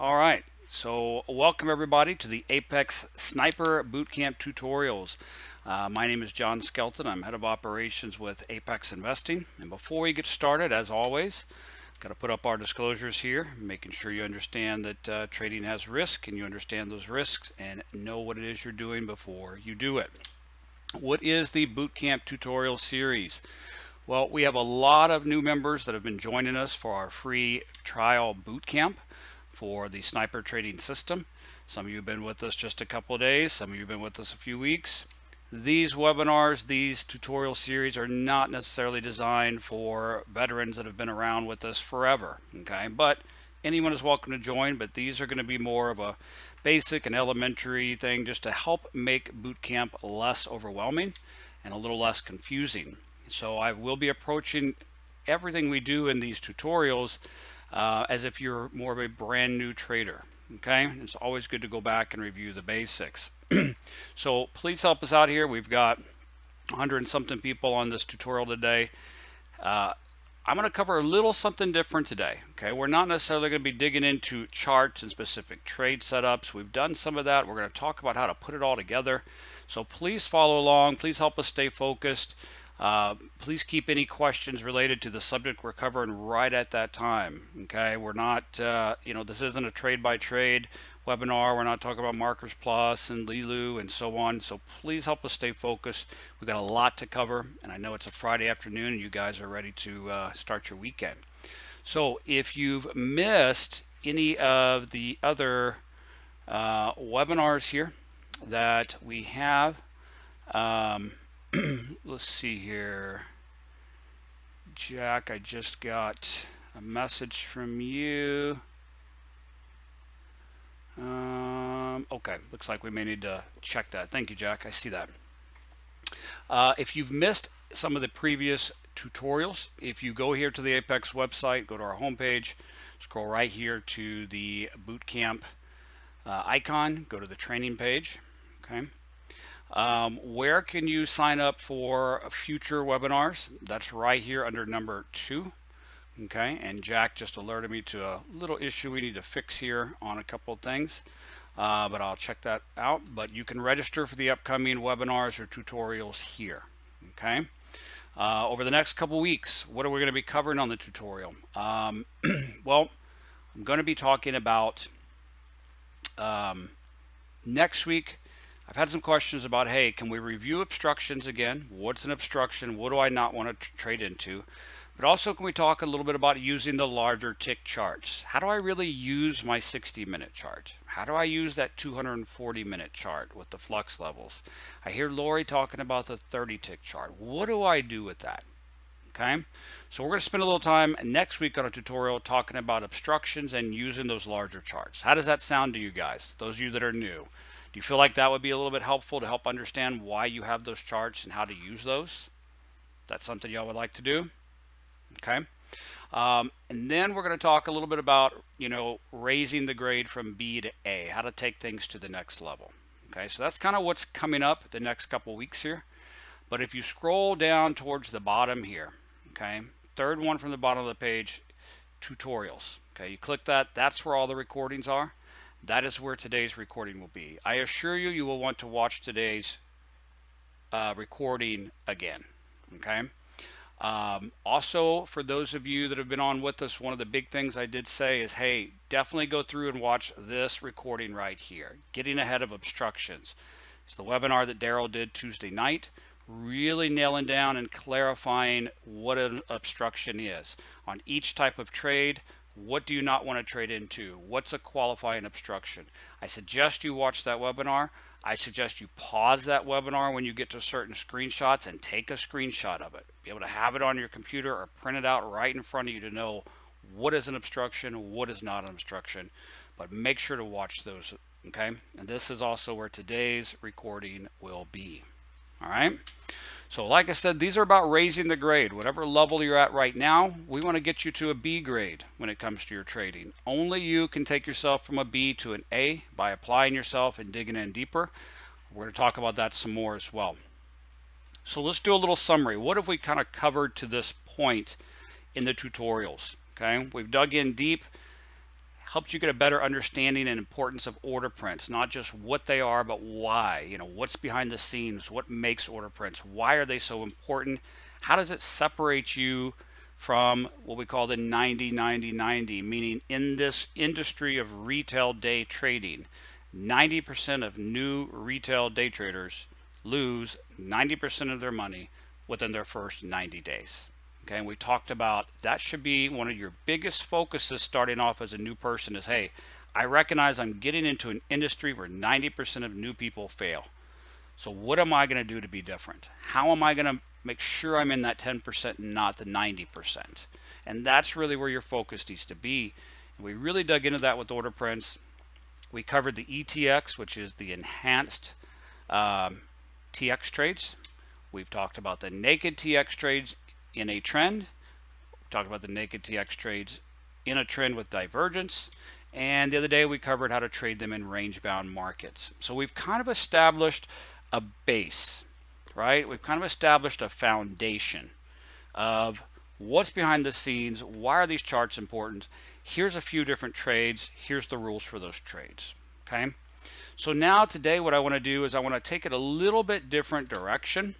All right. So welcome everybody to the Apex Sniper Bootcamp tutorials. Uh, my name is John Skelton. I'm head of operations with Apex Investing. And before we get started, as always, got to put up our disclosures here, making sure you understand that uh, trading has risk and you understand those risks and know what it is you're doing before you do it. What is the Bootcamp tutorial series? Well, we have a lot of new members that have been joining us for our free trial bootcamp for the sniper trading system. Some of you have been with us just a couple of days, some of you have been with us a few weeks. These webinars, these tutorial series are not necessarily designed for veterans that have been around with us forever, okay? But anyone is welcome to join, but these are going to be more of a basic and elementary thing just to help make boot camp less overwhelming and a little less confusing. So I will be approaching everything we do in these tutorials uh, as if you're more of a brand new trader. Okay, it's always good to go back and review the basics. so please help us out here. We've got 100 and something people on this tutorial today. Uh, I'm going to cover a little something different today. Okay, we're not necessarily going to be digging into charts and specific trade setups. We've done some of that. We're going to talk about how to put it all together. So please follow along. Please help us stay focused. Uh, please keep any questions related to the subject we're covering right at that time. Okay, we're not, uh, you know, this isn't a trade by trade webinar. We're not talking about Markers Plus and Lilu and so on. So please help us stay focused. We've got a lot to cover, and I know it's a Friday afternoon and you guys are ready to uh, start your weekend. So if you've missed any of the other uh, webinars here that we have, um, let's see here. Jack, I just got a message from you. Um, okay, looks like we may need to check that. Thank you, Jack. I see that. Uh, if you've missed some of the previous tutorials, if you go here to the Apex website, go to our homepage, scroll right here to the bootcamp uh, icon, go to the training page. Okay. Um, where can you sign up for future webinars? That's right here under number two. Okay, and Jack just alerted me to a little issue we need to fix here on a couple of things, uh, but I'll check that out. But you can register for the upcoming webinars or tutorials here. Okay, uh, over the next couple weeks, what are we going to be covering on the tutorial? Um, well, I'm going to be talking about um, next week I've had some questions about, hey, can we review obstructions again? What's an obstruction? What do I not want to trade into? But also, can we talk a little bit about using the larger tick charts? How do I really use my 60 minute chart? How do I use that 240 minute chart with the flux levels? I hear Lori talking about the 30 tick chart. What do I do with that? Okay, so we're going to spend a little time next week on a tutorial talking about obstructions and using those larger charts. How does that sound to you guys, those of you that are new? You feel like that would be a little bit helpful to help understand why you have those charts and how to use those? That's something y'all would like to do? Okay. Um, and then we're going to talk a little bit about, you know, raising the grade from B to A, how to take things to the next level. Okay, so that's kind of what's coming up the next couple weeks here. But if you scroll down towards the bottom here, okay, third one from the bottom of the page, tutorials. Okay, you click that, that's where all the recordings are. That is where today's recording will be. I assure you, you will want to watch today's uh, recording again. Okay. Um, also, for those of you that have been on with us, one of the big things I did say is, hey, definitely go through and watch this recording right here, Getting Ahead of Obstructions. It's the webinar that Daryl did Tuesday night, really nailing down and clarifying what an obstruction is on each type of trade, what do you not want to trade into? What's a qualifying obstruction? I suggest you watch that webinar. I suggest you pause that webinar when you get to certain screenshots and take a screenshot of it. Be able to have it on your computer or print it out right in front of you to know what is an obstruction, what is not an obstruction. But make sure to watch those, okay? And this is also where today's recording will be. All right? So like I said, these are about raising the grade. Whatever level you're at right now, we want to get you to a B grade when it comes to your trading. Only you can take yourself from a B to an A by applying yourself and digging in deeper. We're going to talk about that some more as well. So let's do a little summary. What have we kind of covered to this point in the tutorials? Okay, we've dug in deep. Helped you get a better understanding and importance of order prints, not just what they are, but why. You know, what's behind the scenes, what makes order prints, why are they so important, how does it separate you from what we call the 90 90 90, meaning in this industry of retail day trading, 90% of new retail day traders lose 90% of their money within their first 90 days. Okay, and we talked about that should be one of your biggest focuses starting off as a new person is hey, I recognize I'm getting into an industry where 90% of new people fail. So what am I going to do to be different? How am I going to make sure I'm in that 10% and not the 90%? And that's really where your focus needs to be. And we really dug into that with order prints. We covered the ETX, which is the enhanced um, TX trades. We've talked about the naked TX trades in a trend. We talked about the naked TX trades in a trend with divergence. And the other day we covered how to trade them in range bound markets. So we've kind of established a base, right? We've kind of established a foundation of what's behind the scenes, why are these charts important, here's a few different trades, here's the rules for those trades, okay? So now today what I want to do is I want to take it a little bit different direction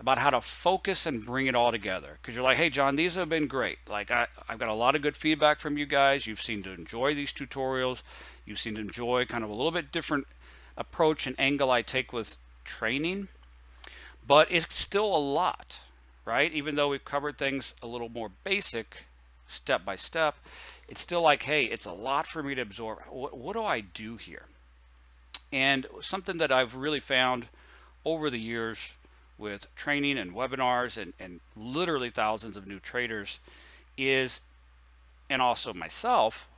about how to focus and bring it all together. Because you're like, hey, John, these have been great. Like, I, I've got a lot of good feedback from you guys. You've seemed to enjoy these tutorials. You've seemed to enjoy kind of a little bit different approach and angle I take with training. But it's still a lot, right? Even though we've covered things a little more basic, step by step, it's still like, hey, it's a lot for me to absorb. What, what do I do here? And something that I've really found over the years with training and webinars and, and literally thousands of new traders is, and also myself,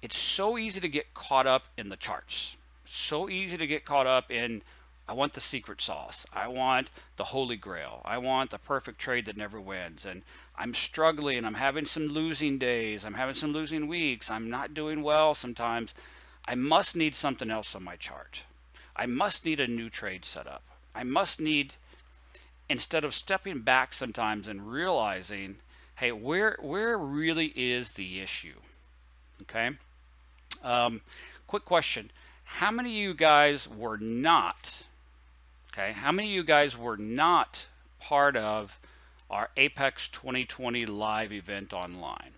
it's so easy to get caught up in the charts. So easy to get caught up in, I want the secret sauce. I want the holy grail. I want the perfect trade that never wins. And I'm struggling. I'm having some losing days. I'm having some losing weeks. I'm not doing well sometimes. I must need something else on my chart. I must need a new trade setup. I must need instead of stepping back sometimes and realizing, hey, where where really is the issue? Okay. Um, quick question: How many of you guys were not? Okay, how many of you guys were not part of our Apex 2020 live event online?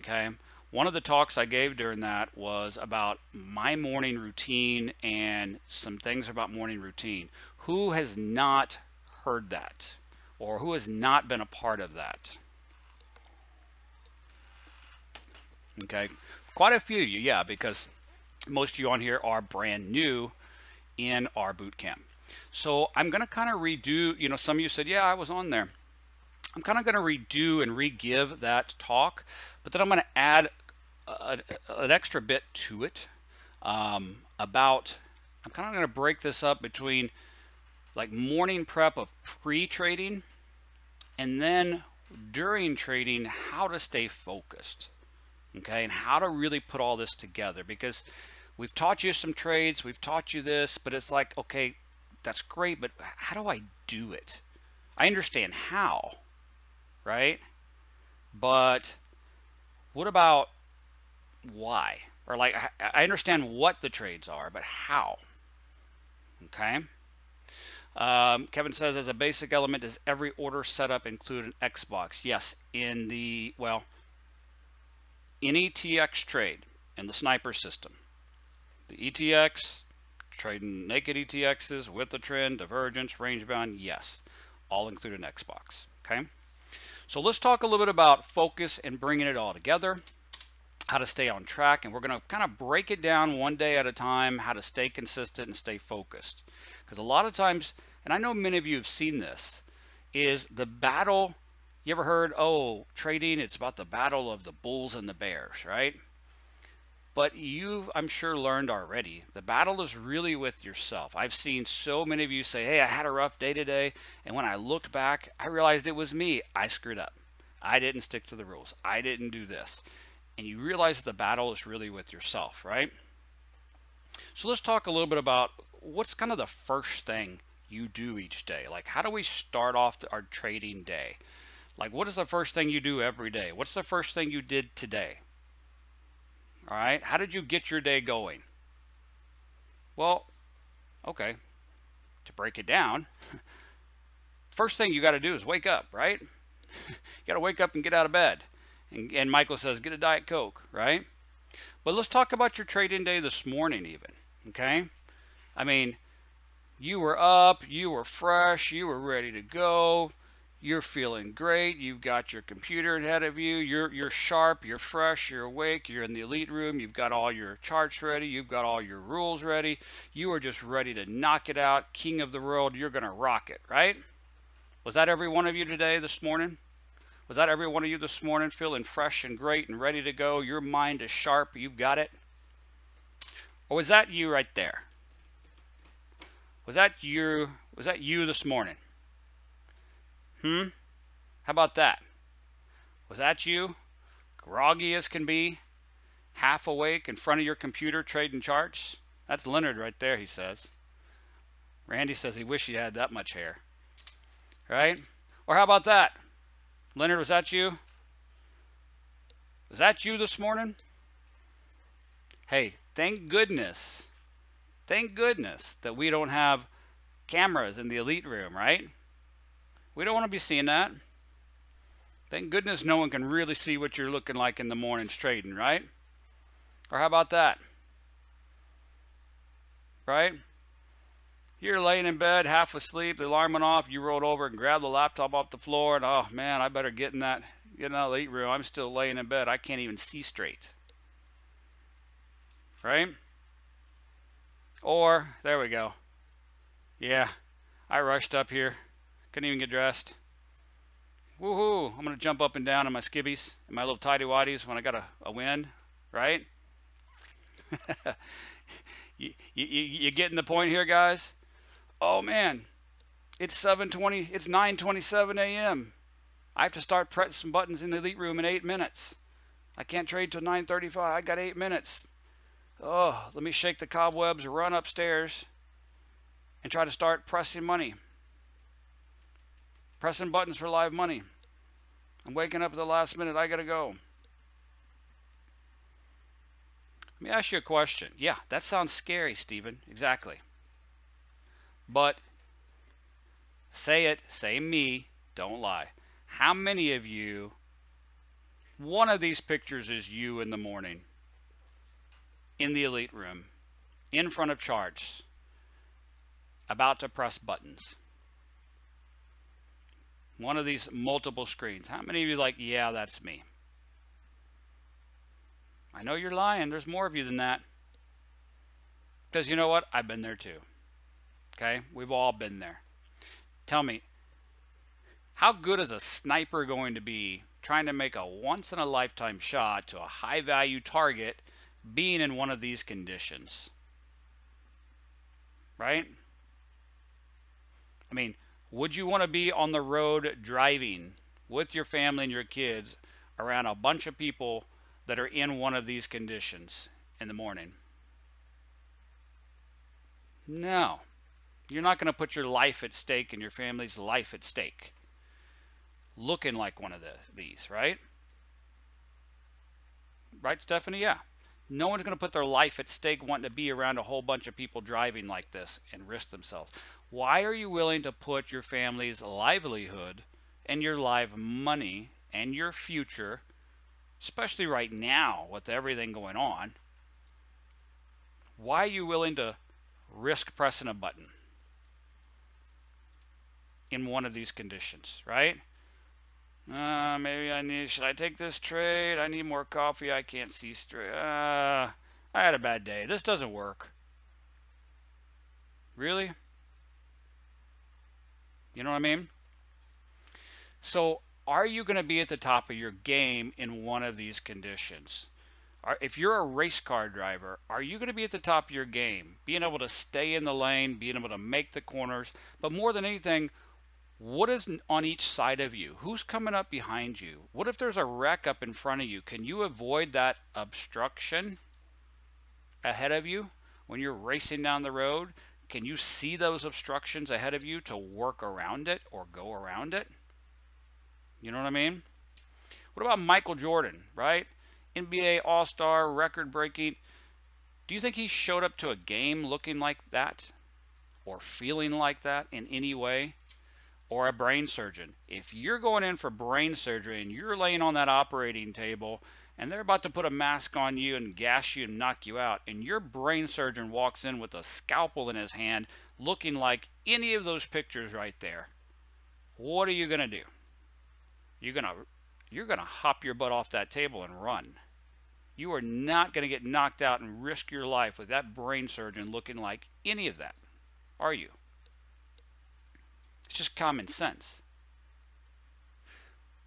Okay. One of the talks I gave during that was about my morning routine and some things about morning routine. Who has not heard that or who has not been a part of that? Okay, quite a few of you, yeah, because most of you on here are brand new in our boot camp. So I'm going to kind of redo, you know, some of you said, yeah, I was on there. I'm kind of going to redo and re-give that talk, but then I'm going to add a, a, an extra bit to it um, about, I'm kind of going to break this up between like morning prep of pre-trading and then during trading how to stay focused okay and how to really put all this together. Because we've taught you some trades we've taught you this but it's like okay that's great but how do I do it? I understand how right? But what about why? Or like I understand what the trades are but how okay um, Kevin says, as a basic element, does every order setup include an Xbox? Yes, in the, well, any TX trade in the sniper system, the ETX, trading naked ETXs with the trend, divergence, range bound, yes, all include an Xbox, okay? So let's talk a little bit about focus and bringing it all together, how to stay on track, and we're going to kind of break it down one day at a time, how to stay consistent and stay focused. Because a lot of times and I know many of you have seen this, is the battle. You ever heard, oh, trading, it's about the battle of the bulls and the bears, right? But you've, I'm sure, learned already. The battle is really with yourself. I've seen so many of you say, hey, I had a rough day today. And when I looked back, I realized it was me. I screwed up. I didn't stick to the rules. I didn't do this. And you realize the battle is really with yourself, right? So let's talk a little bit about what's kind of the first thing you do each day? Like, how do we start off our trading day? Like, what is the first thing you do every day? What's the first thing you did today? All right. How did you get your day going? Well, okay. To break it down, first thing you got to do is wake up, right? you got to wake up and get out of bed. And, and Michael says, get a Diet Coke, right? But let's talk about your trade-in day this morning even, okay? I mean, you were up, you were fresh, you were ready to go, you're feeling great, you've got your computer ahead of you, you're, you're sharp, you're fresh, you're awake, you're in the elite room, you've got all your charts ready, you've got all your rules ready, you are just ready to knock it out, king of the world, you're going to rock it, right? Was that every one of you today, this morning? Was that every one of you this morning feeling fresh and great and ready to go? Your mind is sharp, you've got it? Or was that you right there? Was that you was that you this morning? Hmm? How about that? Was that you? Groggy as can be, half awake in front of your computer trading charts? That's Leonard right there, he says. Randy says he wish he had that much hair. Right? Or how about that? Leonard, was that you? Was that you this morning? Hey, thank goodness, thank goodness that we don't have cameras in the elite room, right? We don't want to be seeing that. Thank goodness no one can really see what you're looking like in the mornings trading, right? Or how about that? Right? You're laying in bed, half asleep, the alarm went off, you rolled over and grabbed the laptop off the floor, and oh man, I better get in that get in that late room. I'm still laying in bed. I can't even see straight. Right? Or there we go. Yeah, I rushed up here. Couldn't even get dressed. Woohoo! I'm gonna jump up and down in my skibbies and my little tidy whities when I got a, a win, right? you, you, you getting the point here, guys? oh man, it's 7:20. It's 9:27 a.m. I have to start pressing some buttons in the elite room in eight minutes. I can't trade till 9:35. I got eight minutes. Oh, let me shake the cobwebs, run upstairs, and try to start pressing money. Pressing buttons for live money. I'm waking up at the last minute. I gotta go. Let me ask you a question. Yeah, that sounds scary, Stephen. Exactly. But say it, say me, don't lie. How many of you, one of these pictures is you in the morning, in the elite room, in front of charts, about to press buttons? One of these multiple screens. How many of you like, yeah, that's me? I know you're lying. There's more of you than that. Because you know what? I've been there too. Okay, we've all been there. Tell me, how good is a sniper going to be trying to make a once in a lifetime shot to a high value target being in one of these conditions? Right? I mean, would you want to be on the road driving with your family and your kids around a bunch of people that are in one of these conditions in the morning? No. You're not going to put your life at stake and your family's life at stake looking like one of the, these, right? Right, Stephanie? Yeah. No one's going to put their life at stake wanting to be around a whole bunch of people driving like this and risk themselves. Why are you willing to put your family's livelihood and your live money and your future, especially right now with everything going on, why are you willing to risk pressing a button? in one of these conditions, right? Uh, maybe I need, should I take this trade? I need more coffee. I can't see straight. Uh, I had a bad day. This doesn't work. Really? You know what I mean? So are you going to be at the top of your game in one of these conditions? if you're a race car driver, are you going to be at the top of your game? Being able to stay in the lane, being able to make the corners, but more than anything, what is on each side of you? Who's coming up behind you? What if there's a wreck up in front of you? Can you avoid that obstruction ahead of you when you're racing down the road? Can you see those obstructions ahead of you to work around it or go around it? You know what I mean? What about Michael Jordan, right? NBA All Star, record breaking. Do you think he showed up to a game looking like that or feeling like that in any way? Or a brain surgeon. If you're going in for brain surgery and you're laying on that operating table and they're about to put a mask on you and gas you and knock you out, and your brain surgeon walks in with a scalpel in his hand looking like any of those pictures right there, what are you going to do? You're going to you're going to hop your butt off that table and run. You are not going to get knocked out and risk your life with that brain surgeon looking like any of that, are you? It's just common sense.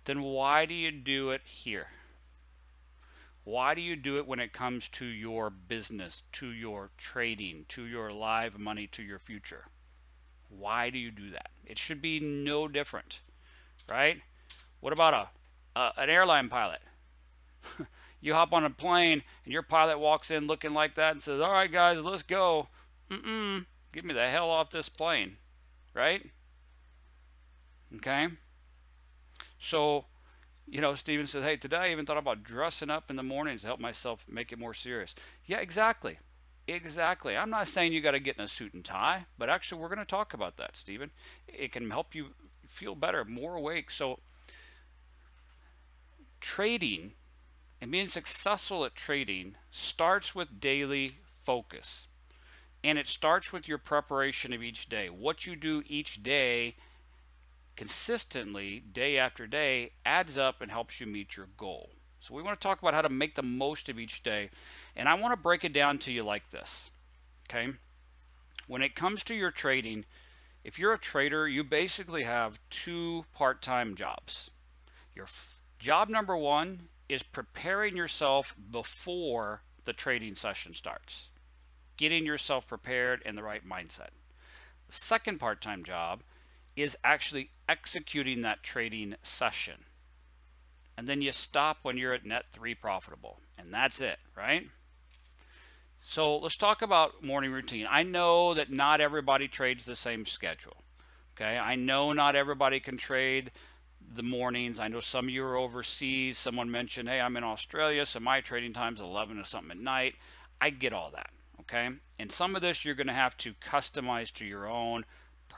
Then why do you do it here? Why do you do it when it comes to your business, to your trading, to your live money, to your future? Why do you do that? It should be no different, right? What about a, a an airline pilot? you hop on a plane and your pilot walks in looking like that and says, "All right, guys, let's go." Mm-mm. Get me the hell off this plane, right? Okay. So, you know, Steven says, "Hey, today I even thought about dressing up in the mornings to help myself make it more serious." Yeah, exactly. Exactly. I'm not saying you got to get in a suit and tie, but actually we're going to talk about that, Stephen. It can help you feel better, more awake. So trading and being successful at trading starts with daily focus. And it starts with your preparation of each day. What you do each day consistently, day after day, adds up and helps you meet your goal. So we want to talk about how to make the most of each day. And I want to break it down to you like this. Okay? When it comes to your trading, if you're a trader, you basically have two part-time jobs. Your job number one is preparing yourself before the trading session starts. Getting yourself prepared in the right mindset. The second part-time job is actually executing that trading session. And then you stop when you're at net three profitable and that's it right? So let's talk about morning routine. I know that not everybody trades the same schedule okay? I know not everybody can trade the mornings. I know some of you are overseas. Someone mentioned hey I'm in Australia so my trading time's 11 or something at night. I get all that okay? And some of this you're going to have to customize to your own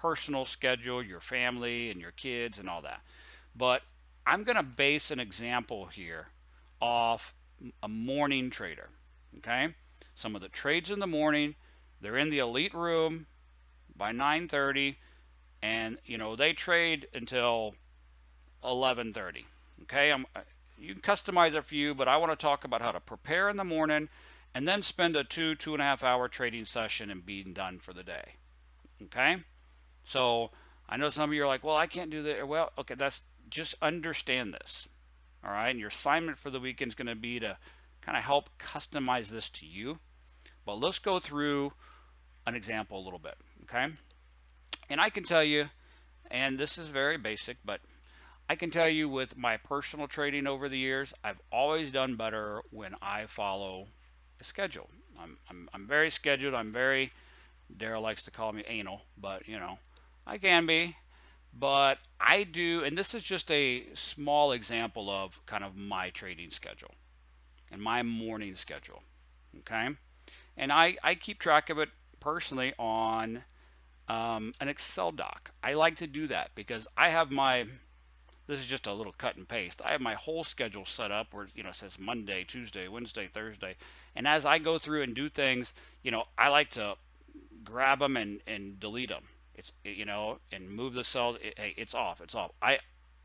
personal schedule your family and your kids and all that but I'm going to base an example here off a morning trader. Okay, some of the trades in the morning, they're in the elite room by 9:30, and you know they trade until 11:30. Okay, I'm, uh, you can customize it for you, but I want to talk about how to prepare in the morning and then spend a two two and a half hour trading session and being done for the day. Okay, so I know some of you are like, well, I can't do that. Well, okay, that's just understand this. All right. And your assignment for the weekend is going to be to kind of help customize this to you. But let's go through an example a little bit. Okay. And I can tell you, and this is very basic, but I can tell you with my personal trading over the years, I've always done better when I follow a schedule. I'm, I'm, I'm very scheduled. I'm very, Daryl likes to call me anal, but you know, I can be but I do, and this is just a small example of kind of my trading schedule and my morning schedule. Okay. And I, I keep track of it personally on um, an Excel doc. I like to do that because I have my, this is just a little cut and paste. I have my whole schedule set up where, you know, it says Monday, Tuesday, Wednesday, Thursday. And as I go through and do things, you know, I like to grab them and, and delete them it's you know and move the cells it, it's off it's off. I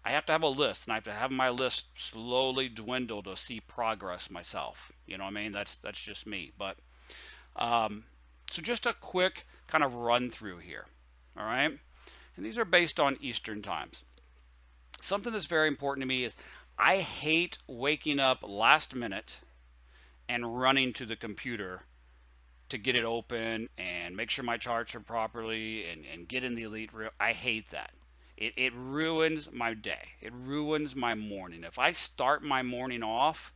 I have to have a list and I have to have my list slowly dwindle to see progress myself. You know what I mean? That's that's just me. But um, so just a quick kind of run through here all right? And these are based on Eastern times. Something that's very important to me is I hate waking up last minute and running to the computer to get it open and make sure my charts are properly and, and get in the elite real I hate that. It, it ruins my day. It ruins my morning. If I start my morning off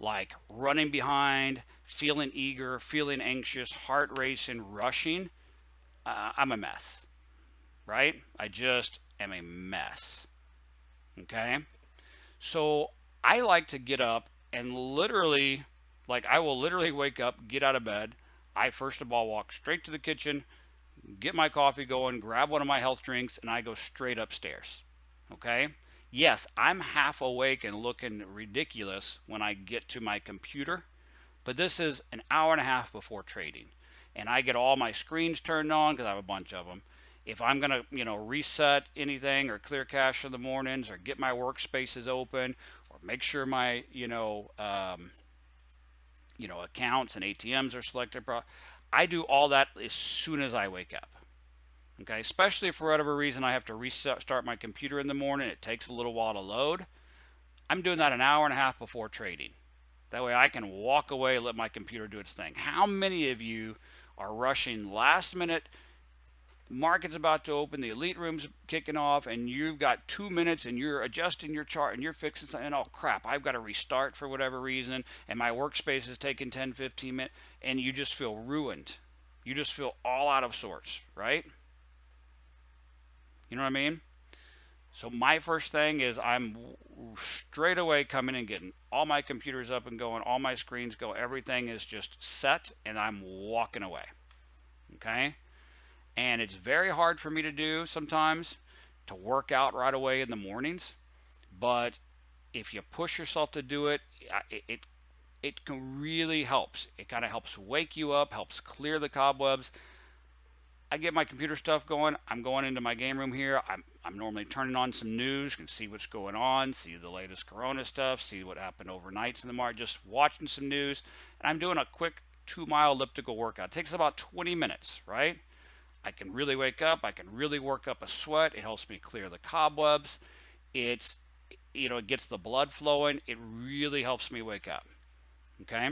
like running behind, feeling eager, feeling anxious, heart racing, rushing, uh, I'm a mess. Right? I just am a mess. Okay? So I like to get up and literally, like I will literally wake up, get out of bed. I first of all walk straight to the kitchen, get my coffee going, grab one of my health drinks, and I go straight upstairs. Okay? Yes, I'm half awake and looking ridiculous when I get to my computer, but this is an hour and a half before trading. And I get all my screens turned on because I have a bunch of them. If I'm going to, you know, reset anything or clear cache in the mornings or get my workspaces open or make sure my, you know, um, you know, accounts and ATMs are selected, I do all that as soon as I wake up. Okay, especially if for whatever reason I have to restart my computer in the morning, it takes a little while to load. I'm doing that an hour and a half before trading. That way I can walk away let my computer do its thing. How many of you are rushing last minute? Market's about to open, the elite room's kicking off, and you've got two minutes and you're adjusting your chart and you're fixing something. And oh crap, I've got to restart for whatever reason, and my workspace is taking 10, 15 minutes, and you just feel ruined. You just feel all out of sorts, right? You know what I mean? So my first thing is I'm straight away coming and getting all my computers up and going, all my screens go, everything is just set and I'm walking away. Okay? And it's very hard for me to do sometimes to work out right away in the mornings, but if you push yourself to do it, it, it it can really helps. It kind of helps wake you up, helps clear the cobwebs, I get my computer stuff going. I'm going into my game room here. I'm, I'm normally turning on some news, can see what's going on, see the latest Corona stuff, see what happened overnight in the market, just watching some news. And I'm doing a quick two mile elliptical workout. It takes about 20 minutes, right? I can really wake up. I can really work up a sweat. It helps me clear the cobwebs. It's, you know, it gets the blood flowing. It really helps me wake up. Okay.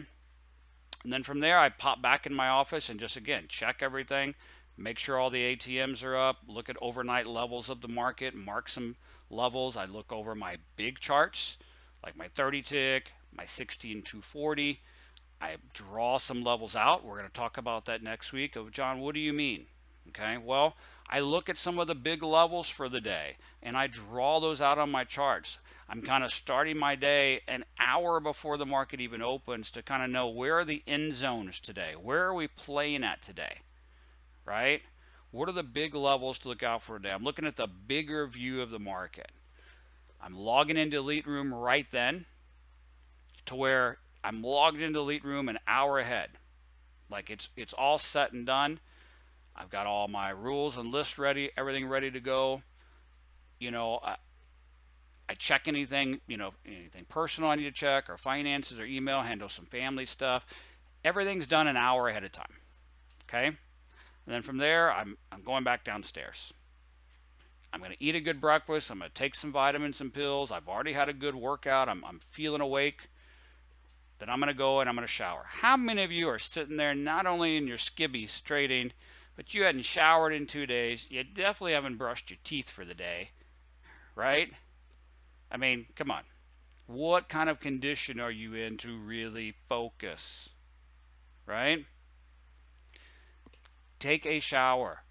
And then from there, I pop back in my office and just again check everything, make sure all the ATMs are up, look at overnight levels of the market, mark some levels. I look over my big charts, like my 30 tick, my 16240. I draw some levels out. We're going to talk about that next week. Of John, what do you mean? Okay, well, I look at some of the big levels for the day and I draw those out on my charts. I'm kind of starting my day an hour before the market even opens to kind of know where are the end zones today? Where are we playing at today? right? What are the big levels to look out for today? I'm looking at the bigger view of the market. I'm logging into Elite Room right then to where I'm logged into Elite Room an hour ahead. Like it's it's all set and done. I've got all my rules and lists ready, everything ready to go. You know, I, I check anything, you know, anything personal I need to check or finances or email, handle some family stuff. Everything's done an hour ahead of time. Okay? And then from there, I'm, I'm going back downstairs. I'm going to eat a good breakfast. I'm going to take some vitamins and pills. I've already had a good workout. I'm, I'm feeling awake. Then I'm going to go and I'm going to shower. How many of you are sitting there not only in your skibbies trading, but you hadn't showered in two days? You definitely haven't brushed your teeth for the day, right? I mean, come on. What kind of condition are you in to really focus, right? Take a shower.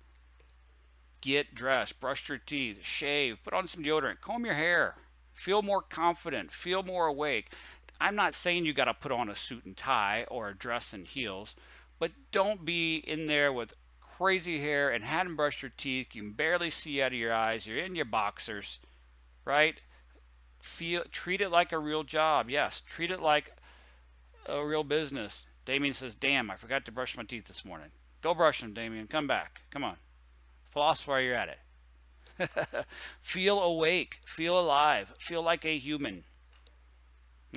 Get dressed, brush your teeth, shave, put on some deodorant, comb your hair. Feel more confident, feel more awake. I'm not saying you got to put on a suit and tie or a dress and heels, but don't be in there with crazy hair and hadn't brushed your teeth. You can barely see out of your eyes. You're in your boxers, right? Feel treat it like a real job. Yes, treat it like a real business. Damien says, "Damn, I forgot to brush my teeth this morning." Go brush them, Damien. Come back. Come on. Floss while you're at it. feel awake. Feel alive. Feel like a human.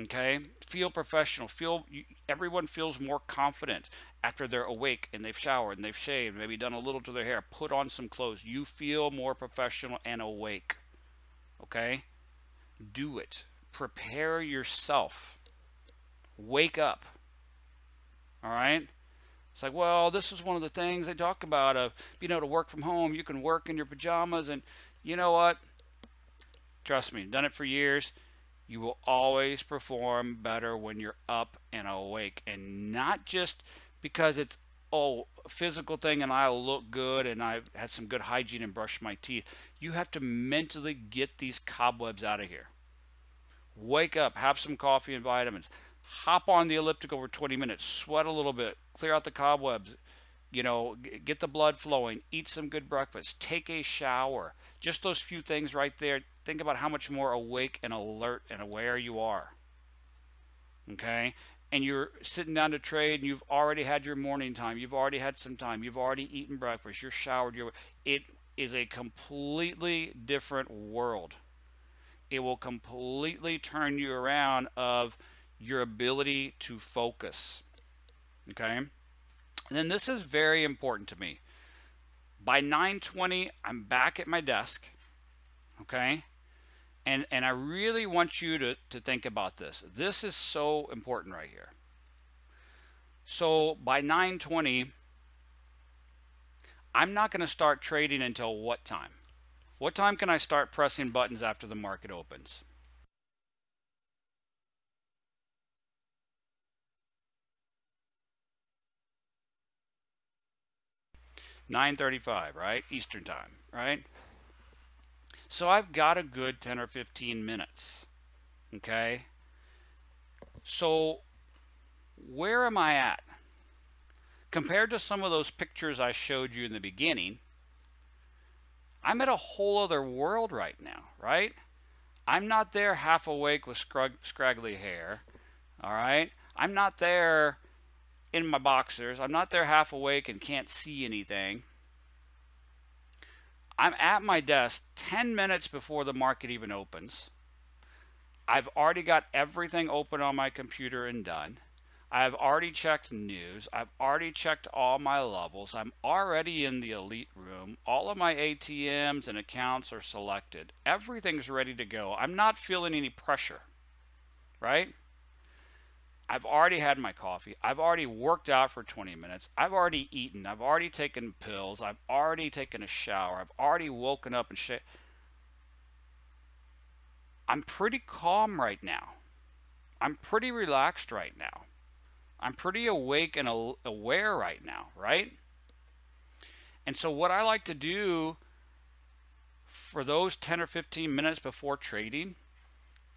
Okay? Feel professional. Feel everyone feels more confident after they're awake and they've showered and they've shaved, maybe done a little to their hair, put on some clothes. You feel more professional and awake. Okay? Do it. Prepare yourself. Wake up. All right? It's like, well, this is one of the things they talk about of being able to work from home. You can work in your pajamas, and you know what? Trust me, done it for years. You will always perform better when you're up and awake, and not just because it's oh physical thing and I look good and I've had some good hygiene and brushed my teeth. You have to mentally get these cobwebs out of here. Wake up, have some coffee and vitamins. hop on the elliptical for 20 minutes, sweat a little bit, clear out the cobwebs, you know, get the blood flowing, eat some good breakfast, take a shower. Just those few things right there. Think about how much more awake and alert and aware you are. Okay? And you're sitting down to trade and you've already had your morning time. You've already had some time. You've already eaten breakfast. You're showered. You're, it is a completely different world. It will completely turn you around of your ability to focus. Okay? And then this is very important to me. By 9:20, I'm back at my desk. Okay? And and I really want you to, to think about this. This is so important right here. So by 9:20, I'm not going to start trading until what time? What time can I start pressing buttons after the market opens? Nine thirty-five, right? Eastern time, right? So I've got a good 10 or 15 minutes. Okay? So where am I at? Compared to some of those pictures I showed you in the beginning, I'm at a whole other world right now, right? I'm not there half awake with scraggly hair, all right? I'm not there in my boxers. I'm not there half awake and can't see anything. I'm at my desk 10 minutes before the market even opens. I've already got everything open on my computer and done. I've already checked news. I've already checked all my levels. I'm already in the elite room. All of my ATMs and accounts are selected. Everything's ready to go. I'm not feeling any pressure, right? I've already had my coffee. I've already worked out for 20 minutes. I've already eaten. I've already taken pills. I've already taken a shower. I've already woken up and shit. I'm pretty calm right now. I'm pretty relaxed right now. I'm pretty awake and aware right now, right? And so, what I like to do for those 10 or 15 minutes before trading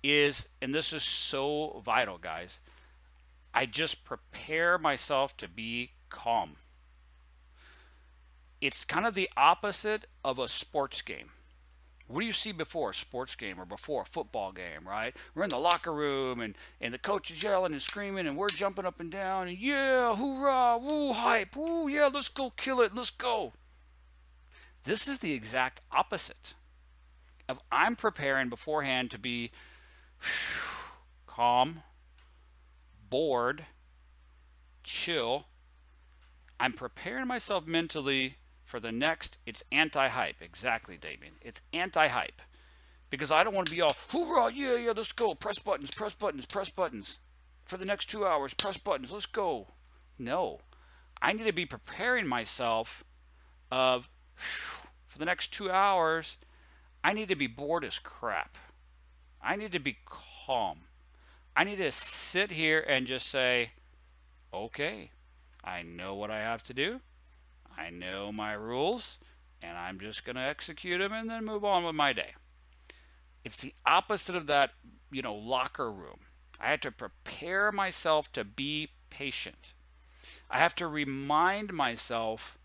is, and this is so vital, guys I just prepare myself to be calm. It's kind of the opposite of a sports game. What do you see before a sports game or before a football game, right? We're in the locker room and, and the coach is yelling and screaming and we're jumping up and down and yeah, hoorah, woo, hype, woo, yeah, let's go kill it, let's go. This is the exact opposite of I'm preparing beforehand to be calm, bored, chill. I'm preparing myself mentally for the next. It's anti-hype. Exactly, Damien. It's anti-hype. Because I don't want to be all, hoorah, yeah, yeah, let's go. Press buttons, press buttons, press buttons. For the next two hours, press buttons, let's go. No. I need to be preparing myself of, for the next two hours, I need to be bored as crap. I need to be calm. I need to sit here and just say, okay, I know what I have to do. I know my rules, and I'm just going to execute them and then move on with my day. It's the opposite of that, you know, locker room. I have to prepare myself to be patient. I have to remind myself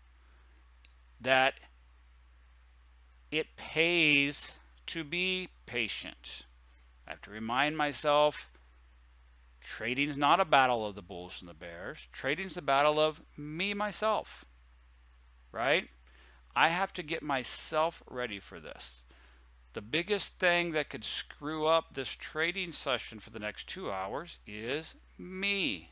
that it pays to be patient. I have to remind myself Trading's not a battle of the Bulls and the Bears. Trading's the battle of me, myself. Right? I have to get myself ready for this. The biggest thing that could screw up this trading session for the next two hours is me.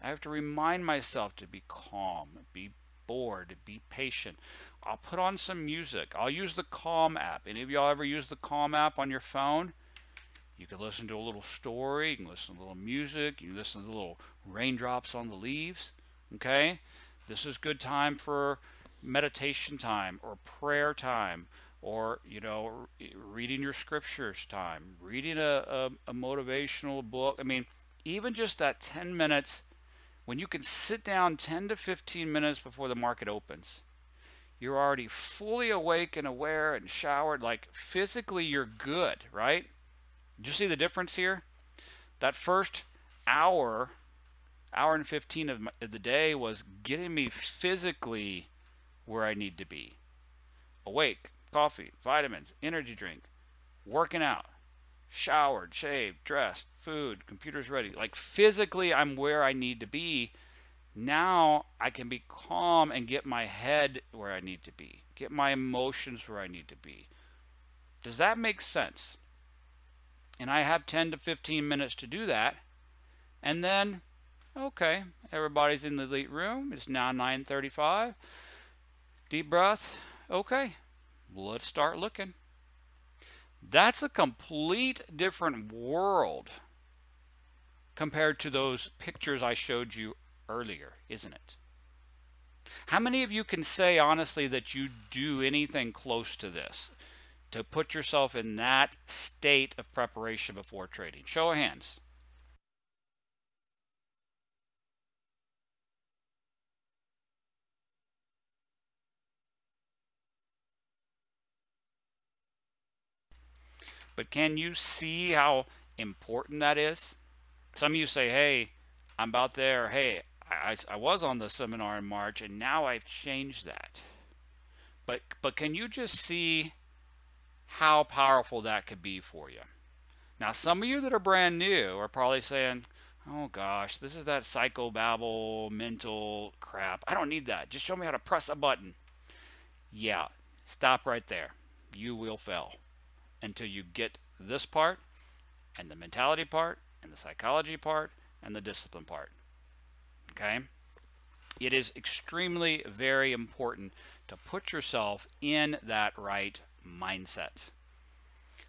I have to remind myself to be calm, be bored, be patient. I'll put on some music. I'll use the Calm app. Any of y'all ever use the Calm app on your phone? You can listen to a little story, you can listen to a little music, you can listen to the little raindrops on the leaves. Okay? This is good time for meditation time or prayer time or you know reading your scriptures time reading a, a, a, motivational book i mean even just that 10 minutes when you can sit down 10 to 15 minutes before the market opens you're already fully awake and aware and showered like physically you're good right do you see the difference here? that first hour, hour and 15 of, my, of the day was getting me physically where I need to be. Awake, coffee, vitamins, energy drink, working out, showered, shaved, dressed, food, computer's ready. Like physically, I'm where I need to be. Now I can be calm and get my head where I need to be, get my emotions where I need to be. Does that make sense? And I have 10 to 15 minutes to do that. And then, okay, everybody's in the elite room. It's now 9:35. Deep breath. Okay, let's start looking. That's a complete different world compared to those pictures I showed you earlier, isn't it? How many of you can say honestly that you do anything close to this? To put yourself in that state of preparation before trading? Show of hands. But can you see how important that is? Some of you say, hey, I'm about there. Hey, I, I was on the seminar in March and now I've changed that. But, but can you just see how powerful that could be for you? Now, some of you that are brand new are probably saying, oh gosh, this is that psychobabble mental crap. I don't need that. Just show me how to press a button. Yeah, stop right there. You will fail until you get this part and the mentality part and the psychology part and the discipline part. Okay? It is extremely very important to put yourself in that right mindset.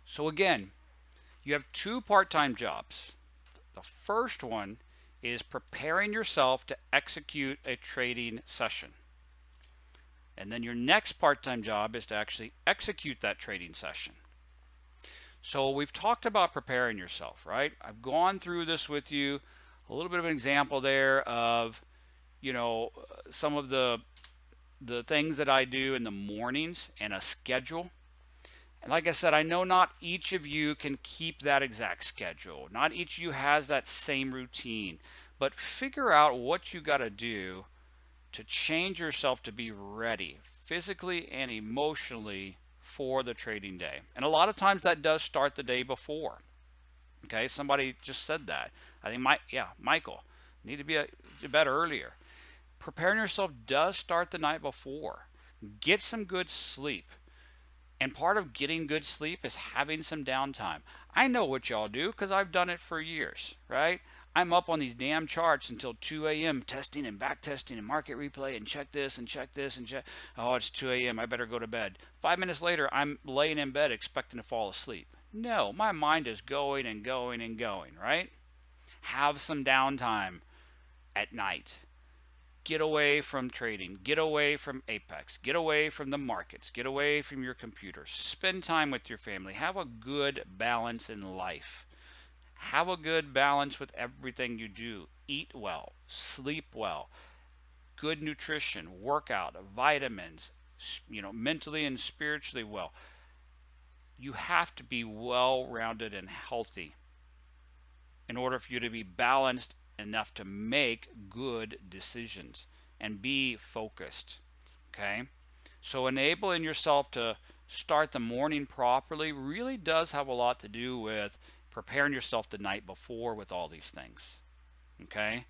So again, you have two part-time jobs. The first one is preparing yourself to execute a trading session. And then your next part-time job is to actually execute that trading session. So we've talked about preparing yourself, right? I've gone through this with you, a little bit of an example there of, you know, uh, some of the the things that I do in the mornings and a schedule. And like I said, I know not each of you can keep that exact schedule. Not each of you has that same routine. But figure out what you got to do to change yourself to be ready physically and emotionally for the trading day. And a lot of times that does start the day before. Okay, somebody just said that. I think, my, yeah, Michael, need to be a, a bed earlier. Preparing yourself does start the night before. Get some good sleep. And part of getting good sleep is having some downtime. I know what y'all do because I've done it for years, right? I'm up on these damn charts until 2 a.m. testing and back testing and market replay and check this and check this and check. Oh, it's 2 a.m. I better go to bed. Five minutes later, I'm laying in bed expecting to fall asleep. No, my mind is going and going and going, right? Have some downtime at night. Get away from trading. Get away from Apex. Get away from the markets. Get away from your computer. Spend time with your family. Have a good balance in life have a good balance with everything you do. Eat well, sleep well, good nutrition, workout, vitamins, you know, mentally and spiritually well. You have to be well rounded and healthy in order for you to be balanced enough to make good decisions and be focused. Okay? So enabling yourself to start the morning properly really does have a lot to do with preparing yourself the night before with all these things. Okay?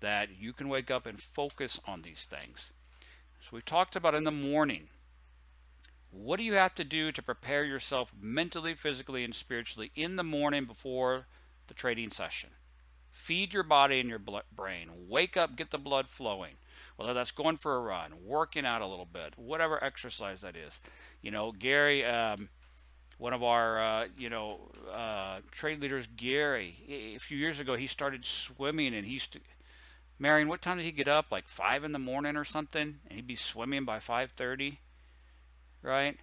That you can wake up and focus on these things. So we talked about in the morning. What do you have to do to prepare yourself mentally, physically, and spiritually in the morning before the trading session? Feed your body and your brain. Wake up, get the blood flowing. Whether that's going for a run, working out a little bit, whatever exercise that is. You know, Gary, um, one of our uh, you know uh, trade leaders, Gary. A few years ago, he started swimming, and he used to. Marion, what time did he get up? Like five in the morning or something, and he'd be swimming by five thirty, right?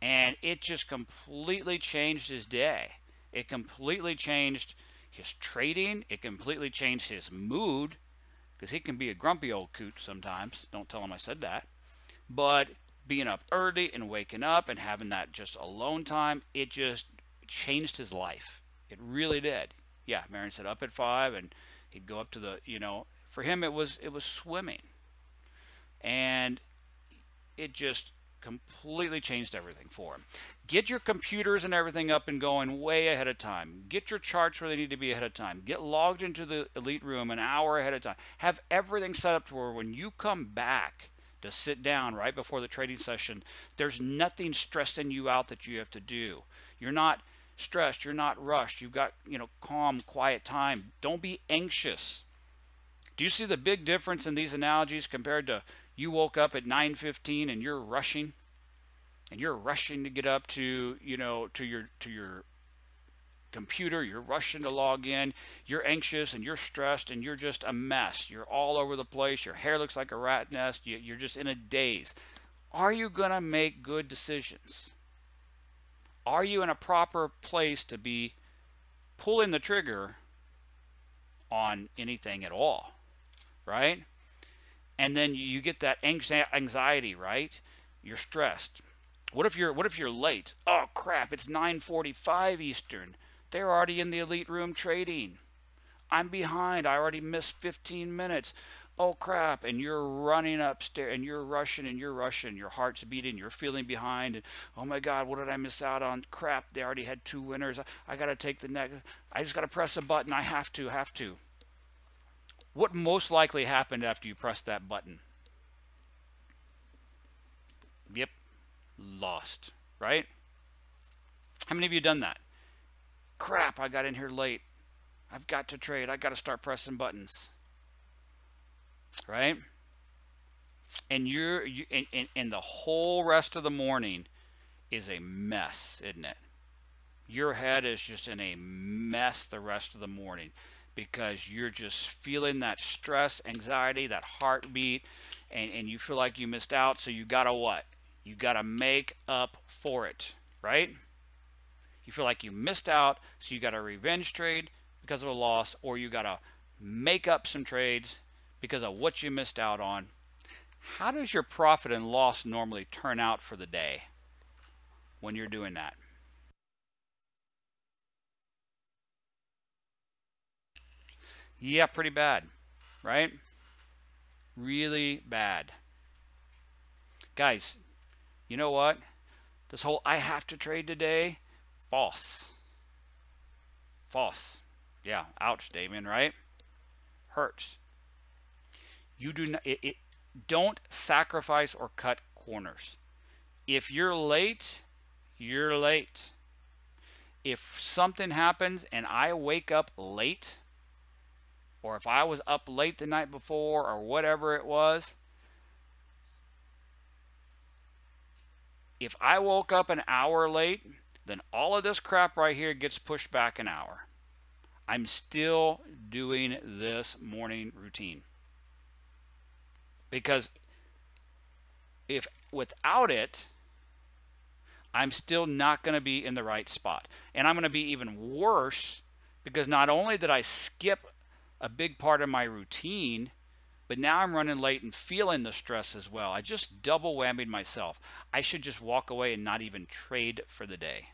And it just completely changed his day. It completely changed his trading. It completely changed his mood, because he can be a grumpy old coot sometimes. Don't tell him I said that, but being up early and waking up and having that just alone time, it just changed his life. It really did. Yeah, Marion said up at five, and he'd go up to the, you know, for him it was it was swimming, and it just completely changed everything for him. Get your computers and everything up and going way ahead of time. Get your charts where they need to be ahead of time. Get logged into the elite room an hour ahead of time. Have everything set up to where when you come back to sit down right before the trading session, there's nothing stressing you out that you have to do. You're not stressed, you're not rushed. You've got, you know, calm, quiet time. Don't be anxious. Do you see the big difference in these analogies compared to you woke up at 9:15 and you're rushing and you're rushing to get up to you know to your to your computer. You're rushing to log in. You're anxious and you're stressed and you're just a mess. You're all over the place. Your hair looks like a rat nest. You're just in a daze. Are you going to make good decisions? Are you in a proper place to be pulling the trigger on anything at all? Right and then you get that anxiety, right? You're stressed. What if you're what if you're late? Oh crap, it's 9:45 Eastern. They're already in the elite room trading. I'm behind. I already missed 15 minutes. Oh crap, and you're running upstairs and you're rushing and you're rushing. Your heart's beating. You're feeling behind. And, oh my God, what did I miss out on? Crap, they already had two winners. I, I got to take the next. I just got to press a button. I have to, have to. What most likely happened after you pressed that button? Yep, lost, right? How many of you done that? Crap, I got in here late. I've got to trade. I got to start pressing buttons. Right? And you're you, and, and, and the whole rest of the morning is a mess, isn't it? Your head is just in a mess the rest of the morning because you're just feeling that stress, anxiety, that heartbeat, and, and you feel like you missed out. So you got to what? You got to make up for it, right? You feel like you missed out, so you got a revenge trade because of a loss, or you got to make up some trades because of what you missed out on. How does your profit and loss normally turn out for the day when you're doing that? Yeah, pretty bad, right? Really bad. Guys, you know what? This whole I have to trade today, false. False. Yeah, ouch, Damien, right? Hurts. You do not it, it don't sacrifice or cut corners. If you're late, you're late. If something happens and I wake up late, or if I was up late the night before or whatever it was, if I woke up an hour late, then all of this crap right here gets pushed back an hour. I'm still doing this morning routine. Because if without it, I'm still not going to be in the right spot. And I'm going to be even worse because not only did I skip a big part of my routine, but now I'm running late and feeling the stress as well. I just double whammied myself. I should just walk away and not even trade for the day.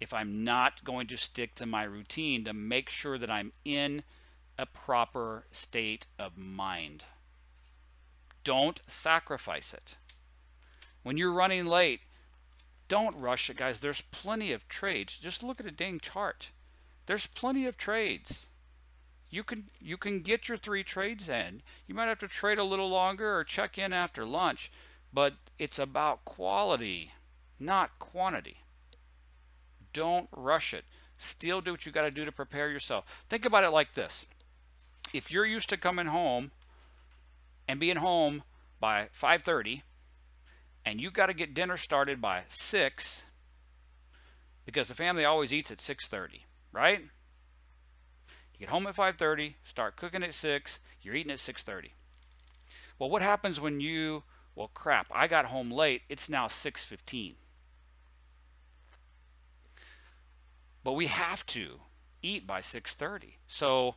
If I'm not going to stick to my routine to make sure that I'm in a proper state of mind. Don't sacrifice it. When you're running late, don't rush it, guys. There's plenty of trades. Just look at a dang chart. There's plenty of trades you can you can get your three trades in. You might have to trade a little longer or check in after lunch, but it's about quality, not quantity. Don't rush it. Still do what you got to do to prepare yourself. Think about it like this. If you're used to coming home and being home by 5:30 and you got to get dinner started by 6 because the family always eats at 6:30, right? You get home at 5.30, start cooking at 6, you're eating at 6.30. Well, what happens when you, well, crap, I got home late, it's now 6.15. But we have to eat by 6.30. So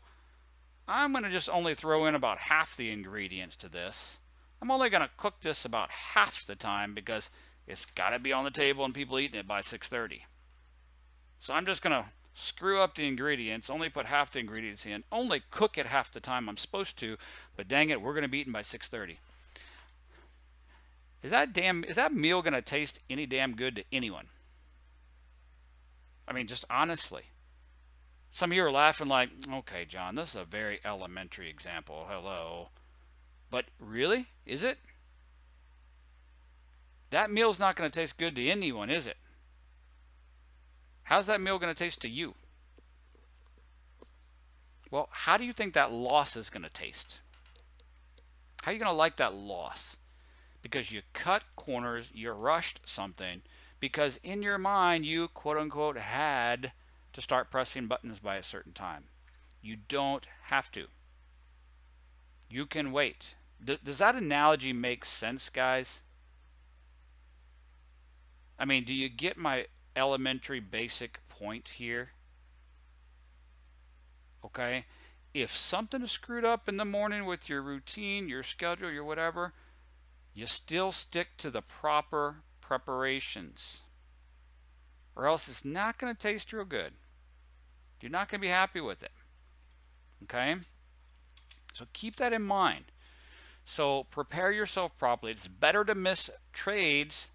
I'm going to just only throw in about half the ingredients to this. I'm only going to cook this about half the time because it's got to be on the table and people eating it by 6.30. So I'm just going to screw up the ingredients, only put half the ingredients in, only cook it half the time I'm supposed to, but dang it, we're going to be eaten by 6:30. Is that damn is that meal going to taste any damn good to anyone? I mean, just honestly. Some of you are laughing like, "Okay, John, this is a very elementary example. Hello." But really? Is it? That meal's not going to taste good to anyone, is it? How's that meal going to taste to you? Well, how do you think that loss is going to taste? How are you going to like that loss? Because you cut corners, you rushed something, because in your mind you quote unquote had to start pressing buttons by a certain time. You don't have to. You can wait. D does that analogy make sense, guys? I mean, do you get my elementary basic point here. Okay? If something is screwed up in the morning with your routine, your schedule, your whatever, you still stick to the proper preparations. Or else it's not going to taste real good. You're not going to be happy with it. Okay? So keep that in mind. So prepare yourself properly. It's better to miss trades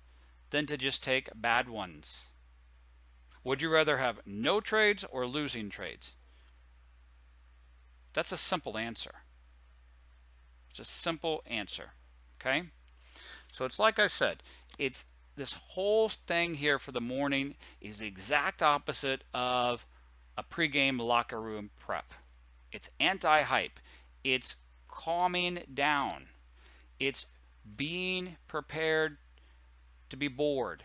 than to just take bad ones. Would you rather have no trades or losing trades? That's a simple answer. It's a simple answer. Okay? So it's like I said, it's this whole thing here for the morning is the exact opposite of a pregame locker room prep. It's anti-hype. It's calming down. It's being prepared to be bored.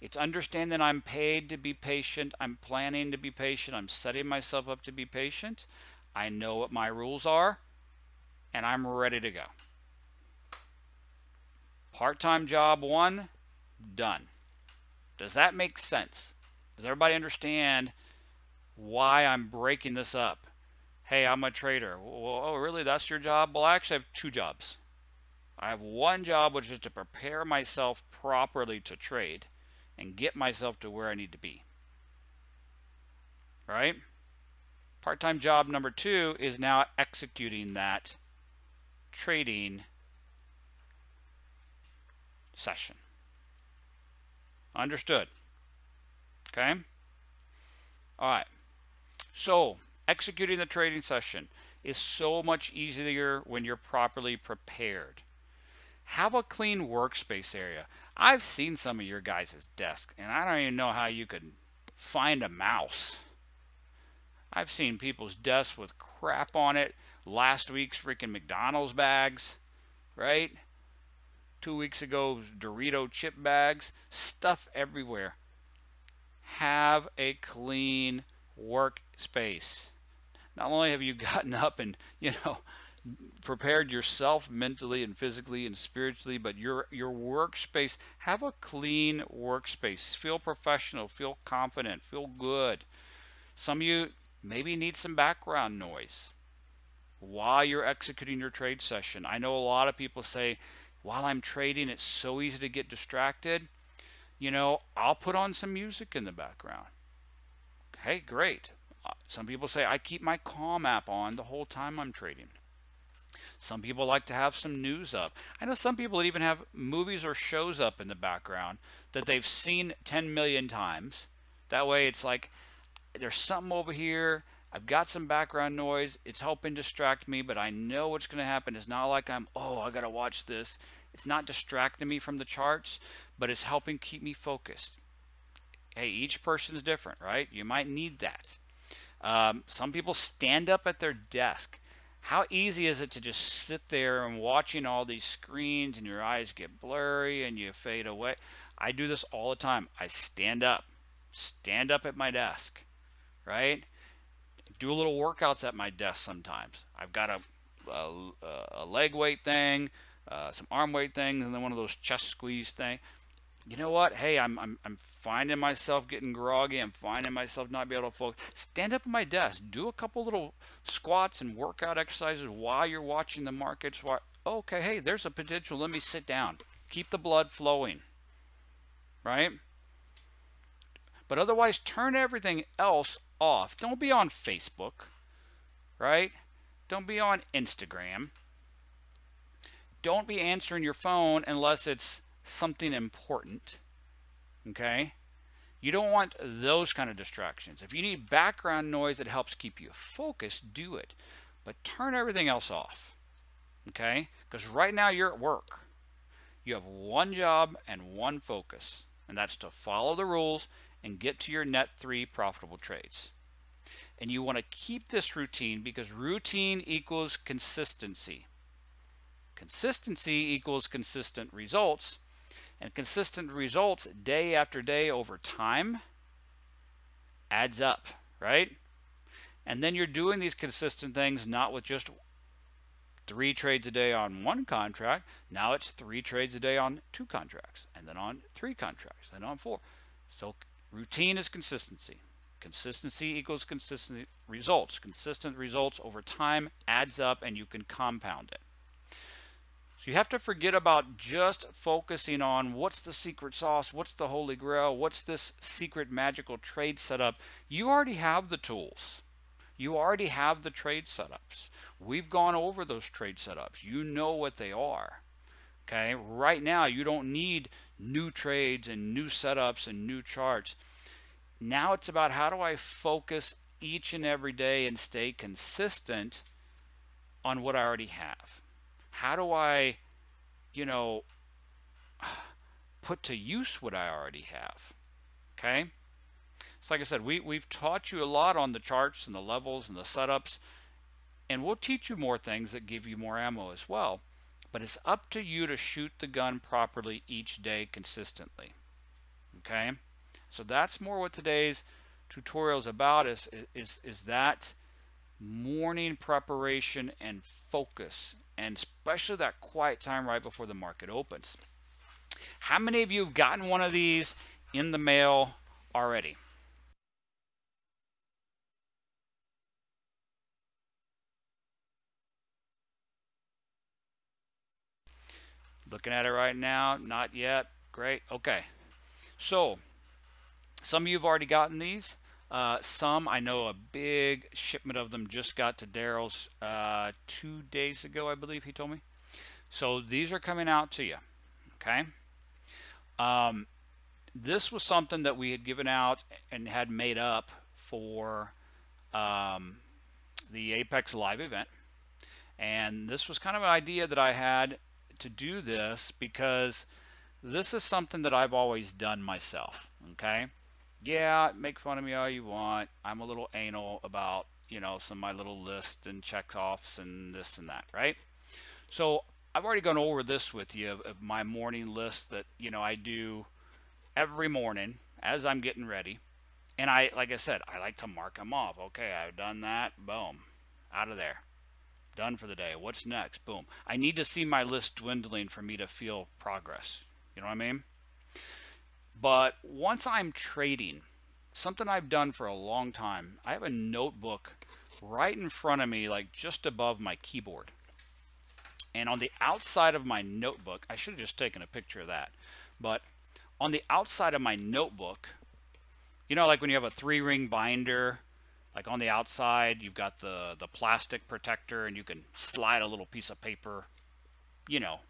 It's understanding I'm paid to be patient. I'm planning to be patient. I'm setting myself up to be patient. I know what my rules are, and I'm ready to go. Part-time job one, done. Does that make sense? Does everybody understand why I'm breaking this up? Hey, I'm a trader. Well, oh, really? That's your job? Well, I actually have two jobs. I have one job, which is to prepare myself properly to trade and get myself to where I need to be. Right? Part time job number two is now executing that trading session. Understood. Okay? All right. So, executing the trading session is so much easier when you're properly prepared. Have a clean workspace area. I've seen some of your guys' desks, and I don't even know how you could find a mouse. I've seen people's desks with crap on it. Last week's freaking McDonald's bags, right? Two weeks ago, Dorito chip bags, stuff everywhere. Have a clean workspace. Not only have you gotten up and, you know, prepared yourself mentally and physically and spiritually, but your your workspace have a clean workspace. Feel professional, feel confident, feel good. Some of you maybe need some background noise while you're executing your trade session. I know a lot of people say, while I'm trading, it's so easy to get distracted. You know, I'll put on some music in the background. Hey, great. Uh, some people say I keep my Calm app on the whole time I'm trading. Some people like to have some news up. I know some people that even have movies or shows up in the background that they've seen 10 million times. That way it's like there's something over here. I've got some background noise. It's helping distract me, but I know what's going to happen. It's not like I'm, oh, I got to watch this. It's not distracting me from the charts, but it's helping keep me focused. Hey, each person is different, right? You might need that. Um, some people stand up at their desk how easy is it to just sit there and watching all these screens and your eyes get blurry and you fade away? I do this all the time. I stand up, stand up at my desk, right? Do a little workouts at my desk sometimes. I've got a, a, a leg weight thing, uh, some arm weight things, and then one of those chest squeeze thing. You know what? Hey, I'm, I'm, I'm finding myself getting groggy. I'm finding myself not be able to focus. Stand up at my desk. Do a couple little squats and workout exercises while you're watching the markets. Okay, hey, there's a potential. Let me sit down. Keep the blood flowing. Right? But otherwise, turn everything else off. Don't be on Facebook, right? Don't be on Instagram. Don't be answering your phone unless it's something important. Okay? You don't want those kind of distractions. If you need background noise that helps keep you focused, do it. But turn everything else off. Okay? Because right now you're at work. You have one job and one focus, and that's to follow the rules and get to your net three profitable trades. And you want to keep this routine because routine equals consistency. Consistency equals consistent results and consistent results day after day over time adds up, right? And then you're doing these consistent things not with just three trades a day on one contract. Now it's three trades a day on two contracts, and then on three contracts, and on four. So routine is consistency. Consistency equals consistent results. Consistent results over time adds up, and you can compound it. You have to forget about just focusing on what's the secret sauce, what's the holy grail, what's this secret magical trade setup. You already have the tools. You already have the trade setups. We've gone over those trade setups. You know what they are. Okay, right now you don't need new trades and new setups and new charts. Now it's about how do I focus each and every day and stay consistent on what I already have how do I, you know, put to use what I already have? Okay. So like I said, we, we've taught you a lot on the charts and the levels and the setups, and we'll teach you more things that give you more ammo as well. But it's up to you to shoot the gun properly each day consistently. Okay. So that's more what today's tutorial is about is, is, is that morning preparation and focus and especially that quiet time right before the market opens. How many of you have gotten one of these in the mail already? Looking at it right now, not yet. Great. Okay. So, some of you have already gotten these. Uh, some, I know a big shipment of them just got to Daryl's uh, two days ago, I believe he told me. So these are coming out to you, okay? Um, this was something that we had given out and had made up for um, the Apex Live event. And this was kind of an idea that I had to do this because this is something that I've always done myself, okay? Yeah, make fun of me all you want. I'm a little anal about, you know, some of my little lists and check offs and this and that, right? So I've already gone over this with you of, of my morning list that, you know, I do every morning as I'm getting ready. And I, like I said, I like to mark them off. Okay, I've done that. Boom. Out of there. Done for the day. What's next? Boom. I need to see my list dwindling for me to feel progress. You know what I mean? But once I'm trading, something I've done for a long time, I have a notebook right in front of me, like just above my keyboard. And on the outside of my notebook, I should have just taken a picture of that. But on the outside of my notebook, you know, like when you have a three ring binder, like on the outside, you've got the, the plastic protector and you can slide a little piece of paper, you know,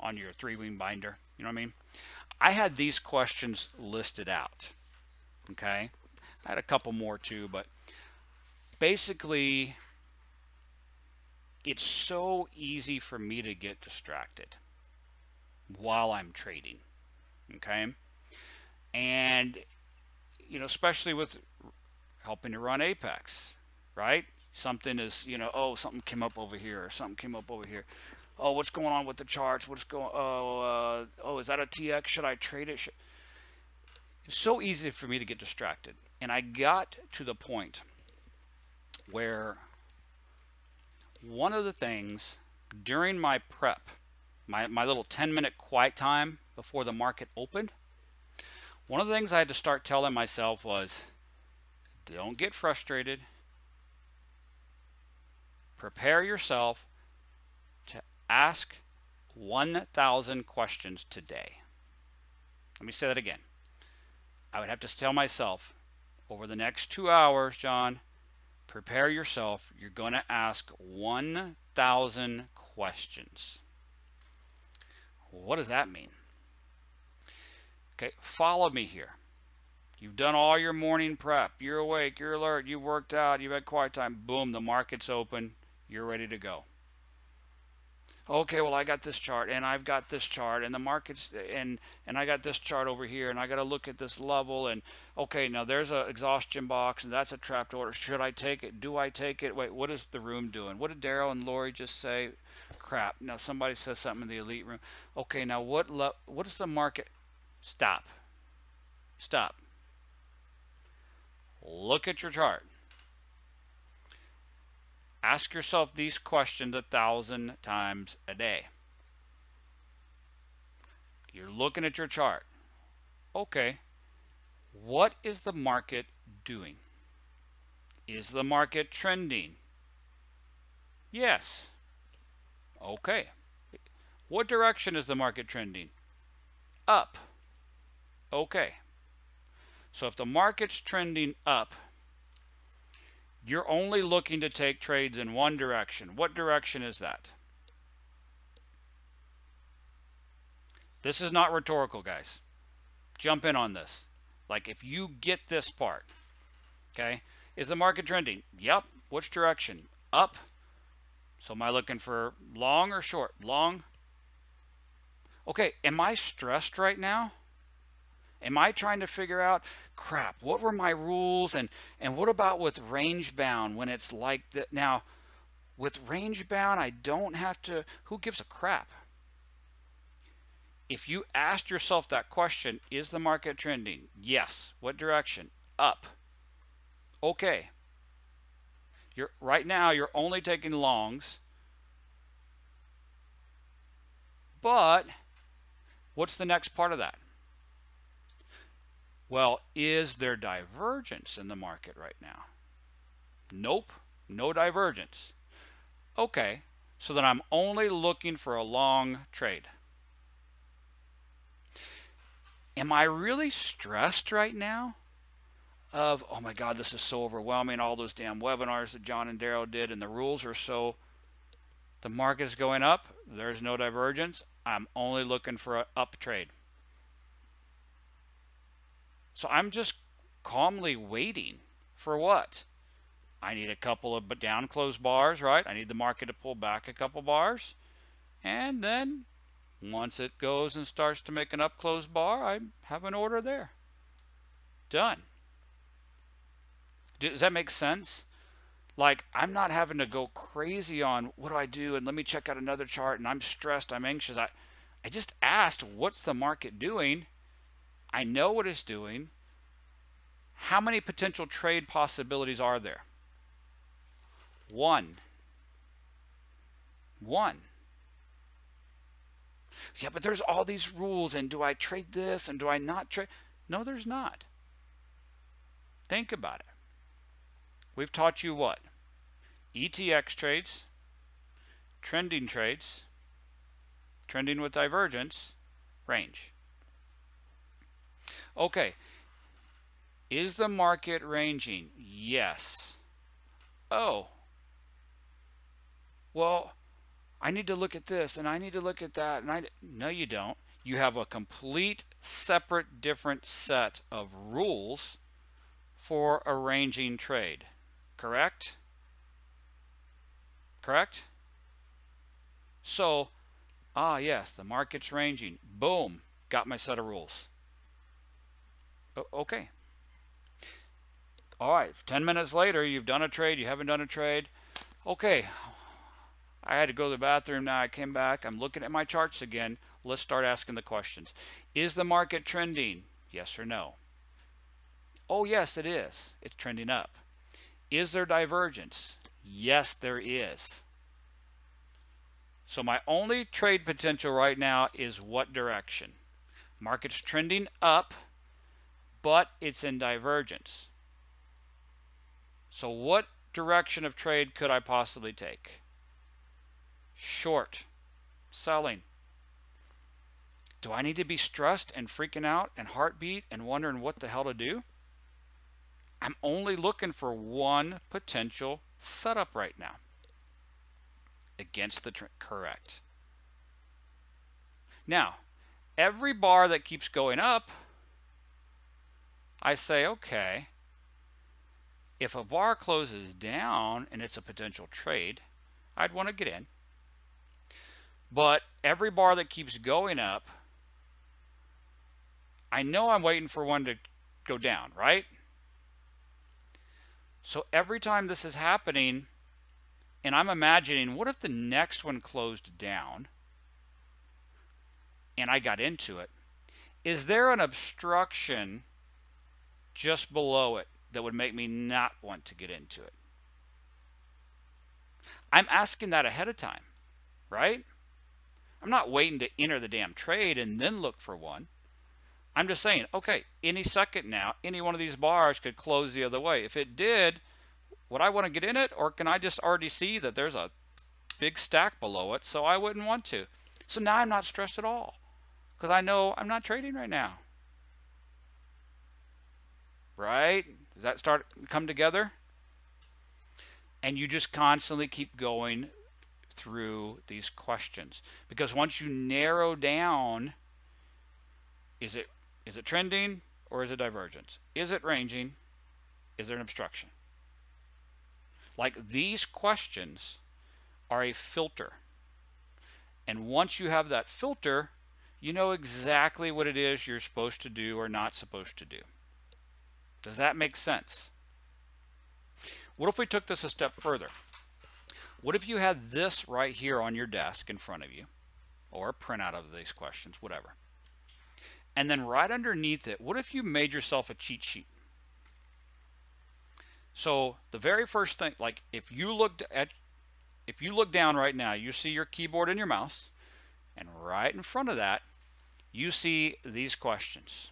on your three ring binder. You know what I mean? I had these questions listed out. Okay. I had a couple more too, but basically, it's so easy for me to get distracted while I'm trading. Okay. And, you know, especially with helping to run Apex, right? Something is, you know, oh, something came up over here or something came up over here oh, what's going on with the charts? What's going? Oh, uh, oh, is that a TX? Should I trade it? Should... It's so easy for me to get distracted, and I got to the point where one of the things during my prep, my my little 10 minute quiet time before the market opened, one of the things I had to start telling myself was, don't get frustrated. Prepare yourself to Ask 1,000 questions today. Let me say that again. I would have to tell myself over the next two hours, John, prepare yourself. You're going to ask 1,000 questions. What does that mean? Okay, follow me here. You've done all your morning prep. You're awake, you're alert, you've worked out, you've had quiet time. Boom, the market's open. You're ready to go. Okay, well I got this chart and I've got this chart and the markets and and I got this chart over here and I got to look at this level and okay, now there's a exhaustion box and that's a trapped order. Should I take it? Do I take it? Wait, what is the room doing? What did Daryl and Lori just say? Crap. Now somebody says something in the elite room. Okay, now what what is the market? Stop. Stop. Look at your chart. Ask yourself these questions a thousand times a day. You're looking at your chart. Okay, what is the market doing? Is the market trending? Yes. Okay. What direction is the market trending? Up. Okay. So if the market's trending up, you're only looking to take trades in one direction. What direction is that? This is not rhetorical, guys. Jump in on this. Like if you get this part, okay, is the market trending? Yep. Which direction? Up. So am I looking for long or short? Long. Okay, am I stressed right now? Am I trying to figure out, crap, what were my rules? And, and what about with range bound when it's like that? Now, with range bound, I don't have to, who gives a crap? If you asked yourself that question, is the market trending? Yes. What direction? Up. Okay. You're right now you're only taking longs. But what's the next part of that? Well, is there divergence in the market right now? Nope, no divergence. Okay, so then I'm only looking for a long trade. Am I really stressed right now? Of, oh my God, this is so overwhelming, all those damn webinars that John and Daryl did, and the rules are so, the market is going up, there's no divergence, I'm only looking for an up trade. So I'm just calmly waiting for what? I need a couple of down close bars, right? I need the market to pull back a couple bars. And then once it goes and starts to make an up close bar, I have an order there. Done. Does that make sense? Like, I'm not having to go crazy on what do I do and let me check out another chart and I'm stressed, I'm anxious. I, I just asked, what's the market doing? I know what it's doing. How many potential trade possibilities are there? One. One. Yeah, but there's all these rules, and do I trade this and do I not trade? No, there's not. Think about it. We've taught you what? ETX trades, trending trades, trending with divergence, range. Okay. Is the market ranging? Yes. Oh. Well, I need to look at this and I need to look at that. And I no, you don't. You have a complete separate different set of rules for arranging trade. Correct? Correct? So, ah yes, the market's ranging. Boom, got my set of rules. Okay. All right, 10 minutes later, you've done a trade, you haven't done a trade. Okay, I had to go to the bathroom now. I came back. I'm looking at my charts again. Let's start asking the questions. Is the market trending? Yes or no? Oh, yes, it is. It's trending up. Is there divergence? Yes, there is. So my only trade potential right now is what direction? Market's trending up but it's in divergence. So what direction of trade could I possibly take? Short, selling. Do I need to be stressed and freaking out and heartbeat and wondering what the hell to do? I'm only looking for one potential setup right now against the. Correct. Now, every bar that keeps going up, I say, okay, if a bar closes down and it's a potential trade, I'd want to get in. But every bar that keeps going up, I know I'm waiting for one to go down, right? So every time this is happening, and I'm imagining, what if the next one closed down and I got into it? Is there an obstruction just below it that would make me not want to get into it? I'm asking that ahead of time, right? I'm not waiting to enter the damn trade and then look for one. I'm just saying, okay, any second now, any one of these bars could close the other way. If it did, would I want to get in it or can I just already see that there's a big stack below it so I wouldn't want to. So now I'm not stressed at all because I know I'm not trading right now. Right? Does that start come together? And you just constantly keep going through these questions because once you narrow down is it is it trending or is it divergence? Is it ranging? Is there an obstruction? Like these questions are a filter. And once you have that filter, you know exactly what it is you're supposed to do or not supposed to do. Does that make sense? What if we took this a step further? What if you had this right here on your desk in front of you, or a printout of these questions, whatever. And then right underneath it, what if you made yourself a cheat sheet? So the very first thing, like if you looked at, if you look down right now, you see your keyboard and your mouse, and right in front of that, you see these questions.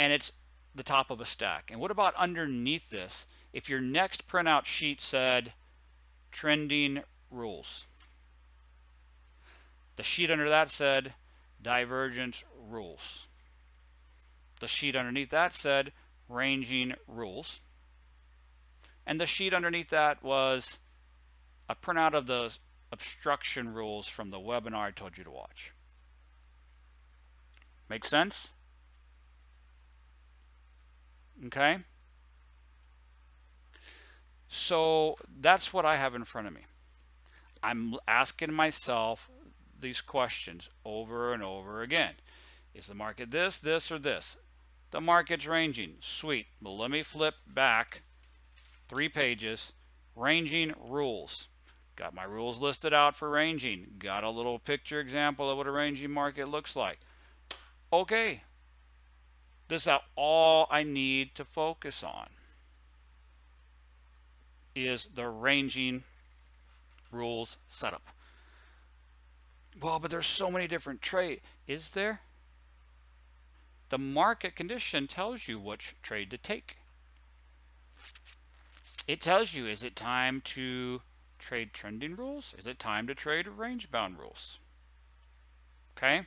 And it's the top of a stack. And what about underneath this? If your next printout sheet said trending rules, the sheet under that said divergent rules. The sheet underneath that said ranging rules. And the sheet underneath that was a printout of the obstruction rules from the webinar I told you to watch. Make sense? Okay? So that's what I have in front of me. I'm asking myself these questions over and over again. Is the market this, this, or this? The market's ranging. Sweet. Well, let me flip back three pages. Ranging rules. Got my rules listed out for ranging. Got a little picture example of what a ranging market looks like. Okay. This is all I need to focus on is the ranging rules setup. Well, but there's so many different trade. Is there? The market condition tells you which trade to take. It tells you, is it time to trade trending rules? Is it time to trade range bound rules? Okay,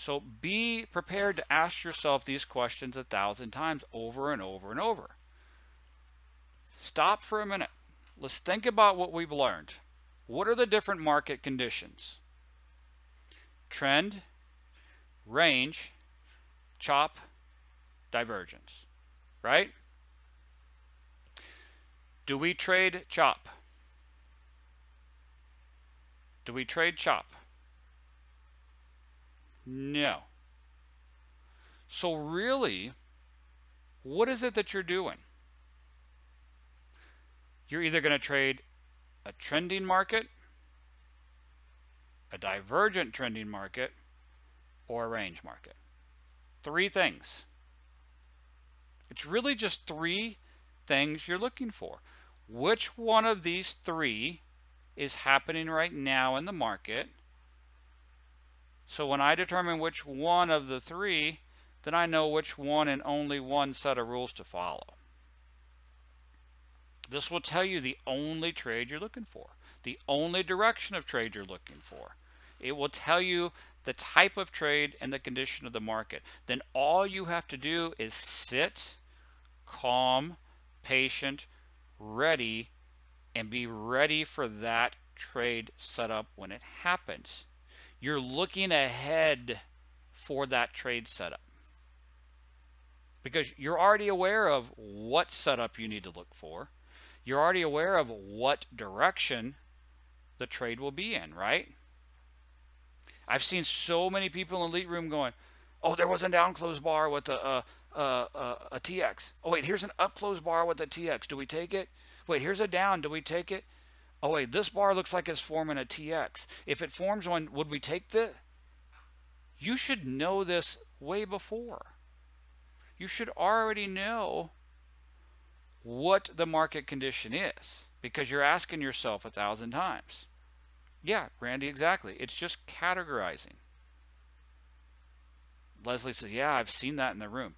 so be prepared to ask yourself these questions a thousand times over and over and over. Stop for a minute. Let's think about what we've learned. What are the different market conditions? Trend, range, chop, divergence, right? Do we trade chop? Do we trade chop? No. So really, what is it that you're doing? You're either going to trade a trending market, a divergent trending market, or a range market. Three things. It's really just three things you're looking for. Which one of these three is happening right now in the market? So when I determine which one of the three, then I know which one and only one set of rules to follow. This will tell you the only trade you're looking for, the only direction of trade you're looking for. It will tell you the type of trade and the condition of the market. Then all you have to do is sit calm, patient, ready, and be ready for that trade setup when it happens. You're looking ahead for that trade setup because you're already aware of what setup you need to look for. You're already aware of what direction the trade will be in, right? I've seen so many people in Elite Room going, oh, there was a down close bar with a, a, a, a TX. Oh, wait, here's an up close bar with a TX. Do we take it? Wait, here's a down. Do we take it? Oh, wait, this bar looks like it's forming a TX. If it forms one, would we take the? You should know this way before. You should already know what the market condition is because you're asking yourself a thousand times. Yeah, Randy, exactly. It's just categorizing. Leslie says, "Yeah, I've seen that in the room."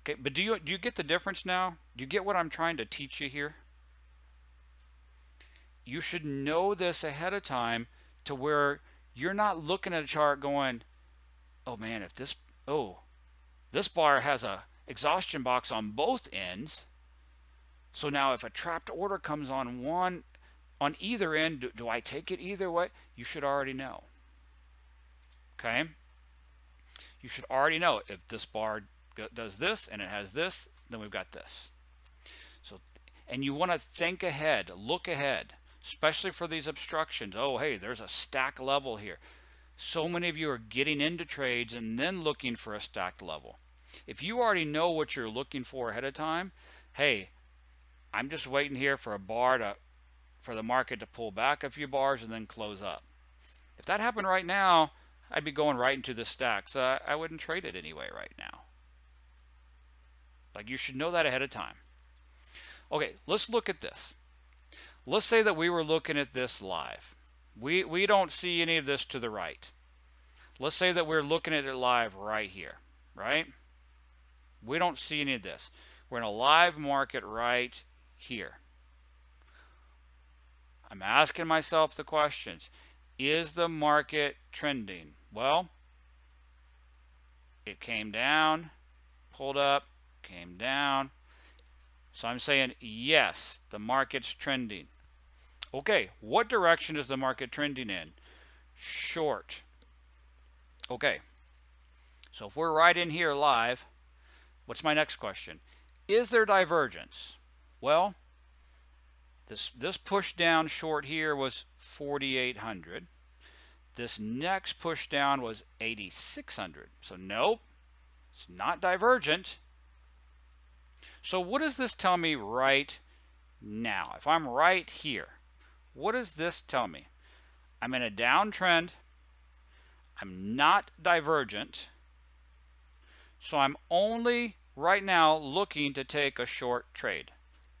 Okay, but do you do you get the difference now? Do you get what I'm trying to teach you here? You should know this ahead of time to where you're not looking at a chart going, "Oh man, if this oh, this bar has a exhaustion box on both ends." So now if a trapped order comes on one on either end, do, do I take it either way? You should already know. Okay? You should already know if this bar does this and it has this, then we've got this. So, and you want to think ahead, look ahead, especially for these obstructions. Oh, hey, there's a stack level here. So many of you are getting into trades and then looking for a stacked level. If you already know what you're looking for ahead of time, hey, I'm just waiting here for a bar to for the market to pull back a few bars and then close up. If that happened right now, I'd be going right into the stack, so I wouldn't trade it anyway right now. Like you should know that ahead of time. Okay, let's look at this. Let's say that we were looking at this live. We, we don't see any of this to the right. Let's say that we're looking at it live right here, right? We don't see any of this. We're in a live market right here. I'm asking myself the questions. Is the market trending? Well, it came down, pulled up, came down. So I'm saying, yes, the market's trending. Okay, what direction is the market trending in? Short. Okay, so if we're right in here live, what's my next question? Is there divergence? Well, this, this push down short here was 4,800. This next push down was 8,600. So nope, it's not divergent. So what does this tell me right now? If I'm right here, what does this tell me? I'm in a downtrend. I'm not divergent. So I'm only right now looking to take a short trade.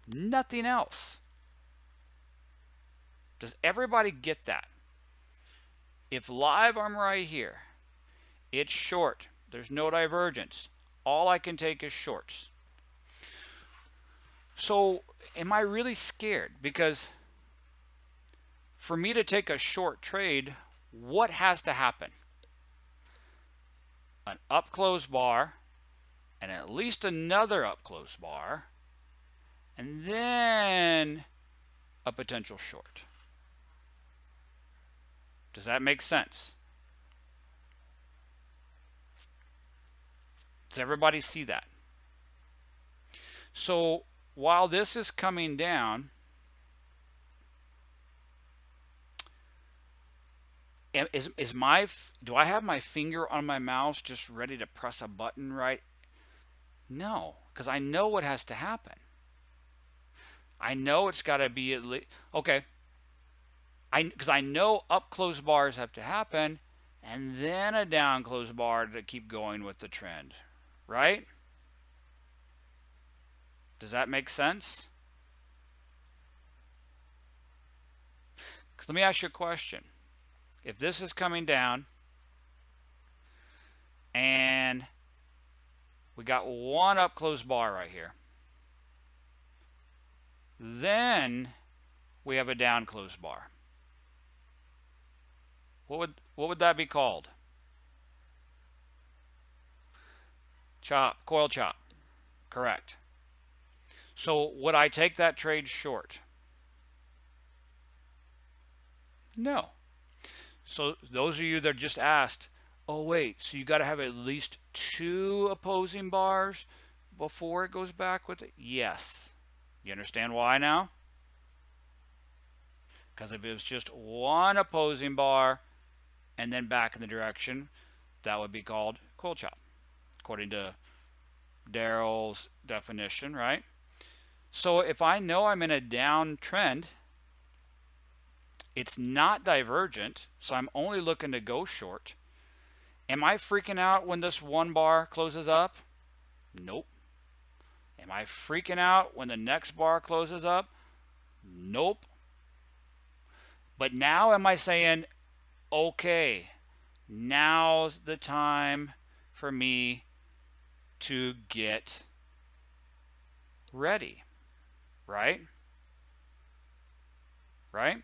Nothing else. Does everybody get that? If live I'm right here, it's short. There's no divergence. All I can take is shorts. So am I really scared? Because for me to take a short trade, what has to happen? An up close bar and at least another up close bar and then a potential short. Does that make sense? Does everybody see that? So while this is coming down, is, is my do I have my finger on my mouse just ready to press a button right? No, because I know what has to happen. I know it's got to be at least okay. I because I know up close bars have to happen and then a down close bar to keep going with the trend, right? Does that make sense? Let me ask you a question. If this is coming down and we got one up close bar right here, then we have a down close bar. What would what would that be called? Chop, coil chop. Correct. So would I take that trade short? No. So those of you that just asked, oh wait, so you got to have at least two opposing bars before it goes back with it? Yes. You understand why now? Because if it was just one opposing bar and then back in the direction, that would be called cold chop, according to Daryl's definition, right? So if I know I'm in a downtrend, it's not divergent, so I'm only looking to go short. Am I freaking out when this one bar closes up? Nope. Am I freaking out when the next bar closes up? Nope. But now am I saying, okay, now's the time for me to get ready, right? Right?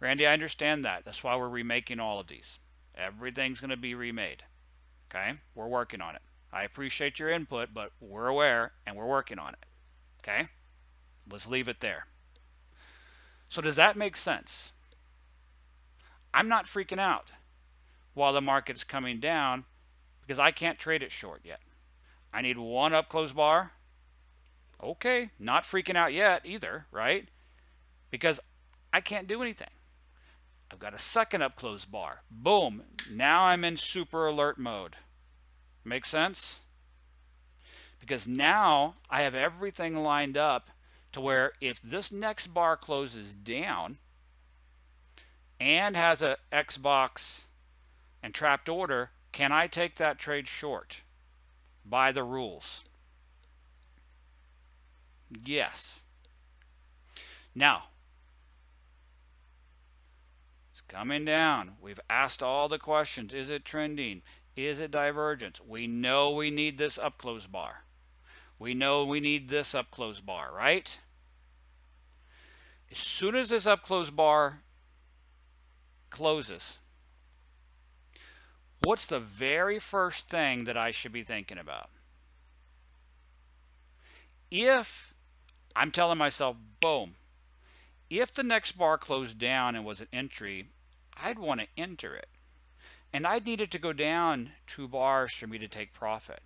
Randy, I understand that. That's why we're remaking all of these. Everything's going to be remade. Okay? We're working on it. I appreciate your input, but we're aware and we're working on it. Okay? Let's leave it there. So does that make sense? I'm not freaking out while the market's coming down because I can't trade it short yet. I need one up close bar. Okay, not freaking out yet either, right? Because I can't do anything. I've got a second up close bar. Boom. Now I'm in super alert mode. Make sense? Because now I have everything lined up to where if this next bar closes down and has a Xbox and trapped order, can I take that trade short by the rules? Yes. Now, coming down. We've asked all the questions. Is it trending? Is it divergence? We know we need this up close bar. We know we need this up close bar, right? As soon as this up close bar closes, what's the very first thing that I should be thinking about? If I'm telling myself, boom, if the next bar closed down and was an entry, I'd want to enter it. And I'd need it to go down two bars for me to take profit.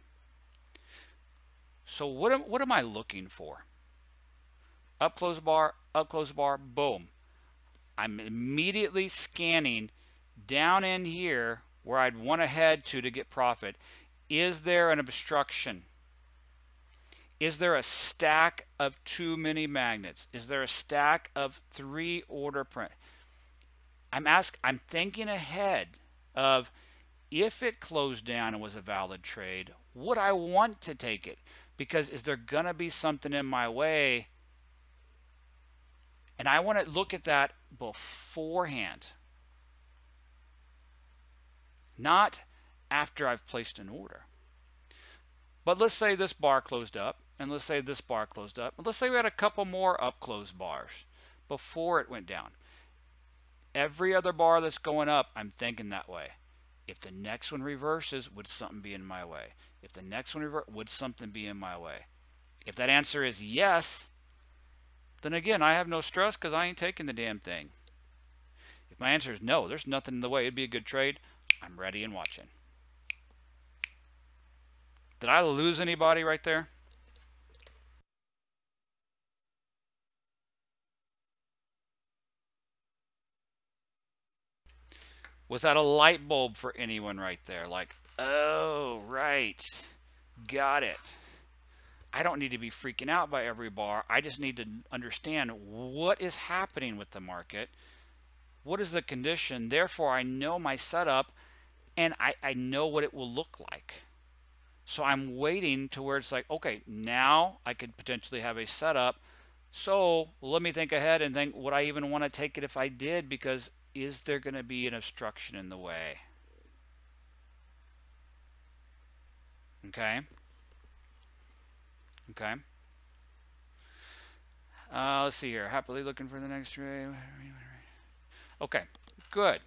So what am, what am I looking for? Up close bar, up close bar, boom. I'm immediately scanning down in here where I'd want to head to to get profit. Is there an obstruction? Is there a stack of two mini magnets? Is there a stack of three order print? I'm ask I'm thinking ahead of if it closed down and was a valid trade, would I want to take it? Because is there going to be something in my way? And I want to look at that beforehand, not after I've placed an order. But let's say this bar closed up, and let's say this bar closed up, and let's say we had a couple more up close bars before it went down. Every other bar that's going up, I'm thinking that way. If the next one reverses, would something be in my way? If the next one reverses, would something be in my way? If that answer is yes, then again, I have no stress because I ain't taking the damn thing. If my answer is no, there's nothing in the way, it'd be a good trade, I'm ready and watching. Did I lose anybody right there? Was that a light bulb for anyone right there? Like, oh, right. Got it. I don't need to be freaking out by every bar. I just need to understand what is happening with the market. What is the condition? Therefore, I know my setup and I, I know what it will look like. So I'm waiting to where it's like, okay, now I could potentially have a setup. So let me think ahead and think, would I even want to take it if I did? Because is there going to be an obstruction in the way? Okay. Okay. Uh, let's see here. Happily looking for the next trade. Okay, good.